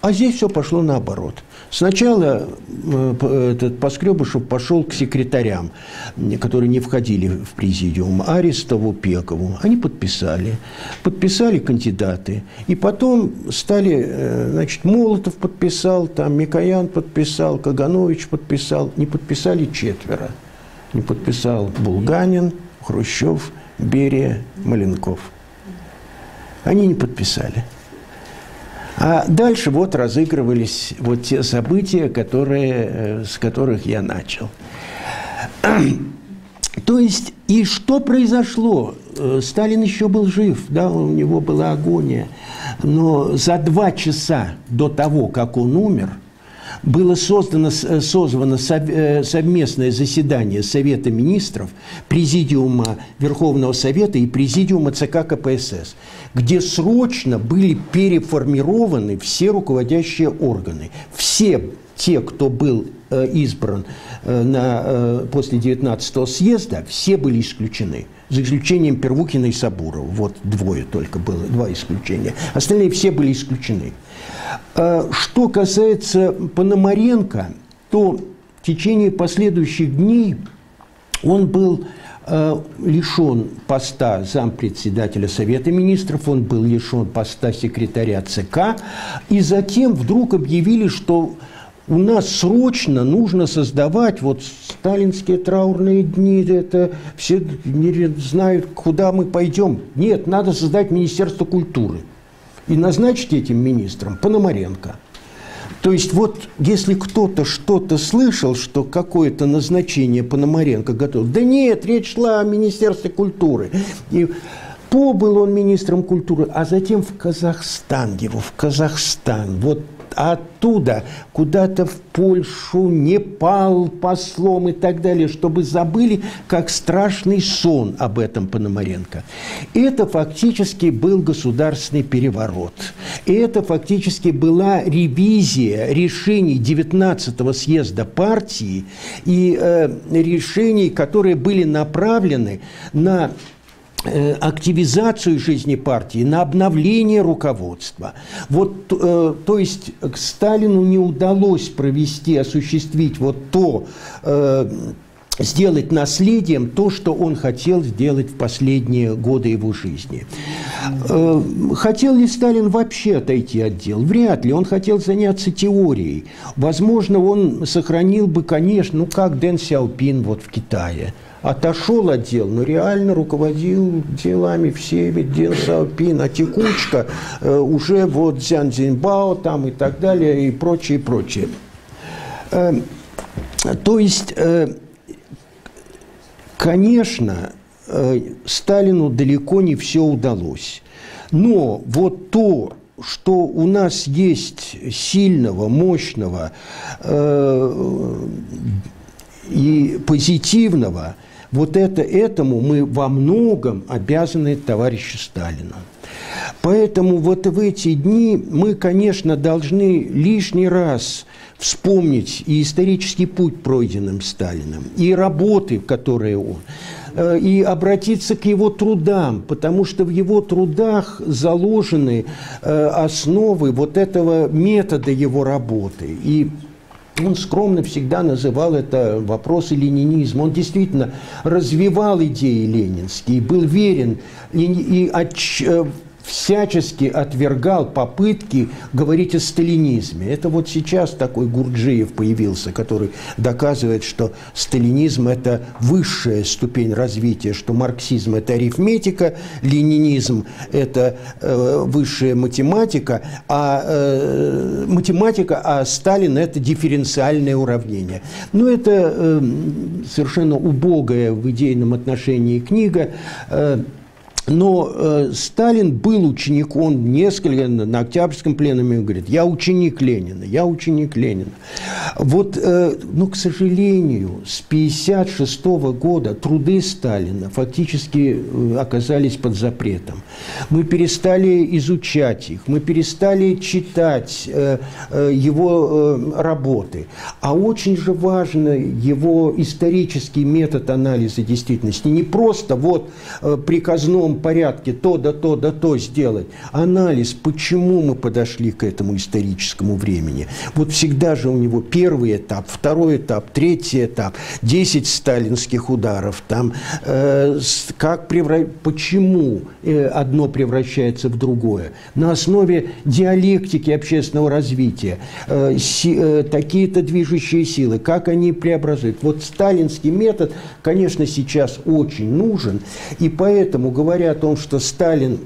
а здесь все пошло наоборот – Сначала э, этот Поскребышев пошел к секретарям, которые не входили в президиум, Арестову, Пекову. Они подписали. Подписали кандидаты. И потом стали, э, значит, Молотов подписал, там Микоян подписал, Каганович подписал. Не подписали четверо. Не подписал Булганин, Хрущев, Берия, Маленков. Они не подписали. А дальше вот разыгрывались вот те события, которые, э, с которых я начал. То есть, и что произошло? Э, Сталин еще был жив, да, у него была агония. Но за два часа до того, как он умер, было создано, э, созвано э, совместное заседание Совета министров, Президиума Верховного Совета и Президиума ЦК КПСС, где срочно были переформированы все руководящие органы. Все те, кто был э, избран на, после 19 съезда, все были исключены за исключением Первухина и Сабурова. Вот двое только было, два исключения. Остальные все были исключены. А, что касается Пономаренко, то в течение последующих дней он был а, лишен поста зампредседателя Совета Министров, он был лишен поста секретаря ЦК, и затем вдруг объявили, что у нас срочно нужно создавать вот сталинские траурные дни, это все не знают, куда мы пойдем. Нет, надо создать Министерство культуры и назначить этим министром Пономаренко. То есть вот если кто-то что-то слышал, что какое-то назначение Пономаренко готов, да нет, речь шла о Министерстве культуры. И побыл он министром культуры, а затем в Казахстан его, в Казахстан. Вот оттуда куда-то в Польшу, Непал послом и так далее, чтобы забыли, как страшный сон об этом Пономаренко. Это фактически был государственный переворот. И это фактически была ревизия решений 19-го съезда партии и э, решений, которые были направлены на активизацию жизни партии, на обновление руководства. Вот, э, то есть Сталину не удалось провести, осуществить вот то, э, сделать наследием то, что он хотел сделать в последние годы его жизни. Э, хотел ли Сталин вообще отойти от дел? Вряд ли. Он хотел заняться теорией. Возможно, он сохранил бы, конечно, ну как Дэн Сяопин вот в Китае – отошел от дел, но реально руководил делами всеми, Дэн Саопин, а текучка э, уже вот Дзян Цзиньбао там и так далее, и прочее, и прочее. Э, то есть, э, конечно, э, Сталину далеко не все удалось. Но вот то, что у нас есть сильного, мощного э, и позитивного – вот это, этому мы во многом обязаны товарищу Сталину. Поэтому вот в эти дни мы, конечно, должны лишний раз вспомнить и исторический путь, пройденным Сталином, и работы, которые он, э, и обратиться к его трудам, потому что в его трудах заложены э, основы вот этого метода его работы. И он скромно всегда называл это вопросы ленинизма. Он действительно развивал идеи ленинские, был верен и, и отч, э, всячески отвергал попытки говорить о сталинизме. Это вот сейчас такой Гурджиев появился, который доказывает, что сталинизм – это высшая ступень развития, что марксизм – это арифметика, ленинизм – это э, высшая математика, а э, математика, а Сталин – это дифференциальное уравнение. Но это э, совершенно убогая в идейном отношении книга. Э, но э, Сталин был учеником, он несколько на Октябрьском пленуме говорит, я ученик Ленина, я ученик Ленина. Вот, э, ну, к сожалению, с 1956 года труды Сталина фактически э, оказались под запретом. Мы перестали изучать их, мы перестали читать э, э, его э, работы. А очень же важно его исторический метод анализа действительности. Не просто вот э, приказном порядке то да то да то сделать. Анализ, почему мы подошли к этому историческому времени. Вот всегда же у него первый этап, второй этап, третий этап, 10 сталинских ударов, там, э, как превра... почему э, одно превращается в другое. На основе диалектики общественного развития, э, си, э, такие-то движущие силы, как они преобразуют. Вот сталинский метод, конечно, сейчас очень нужен, и поэтому, говоря о том, что Сталин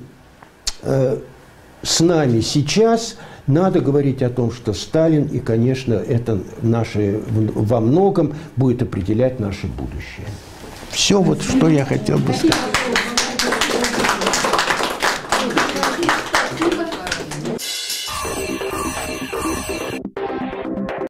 э, с нами сейчас, надо говорить о том, что Сталин, и, конечно, это наше, во многом будет определять наше будущее. Все вот, что я хотел бы сказать.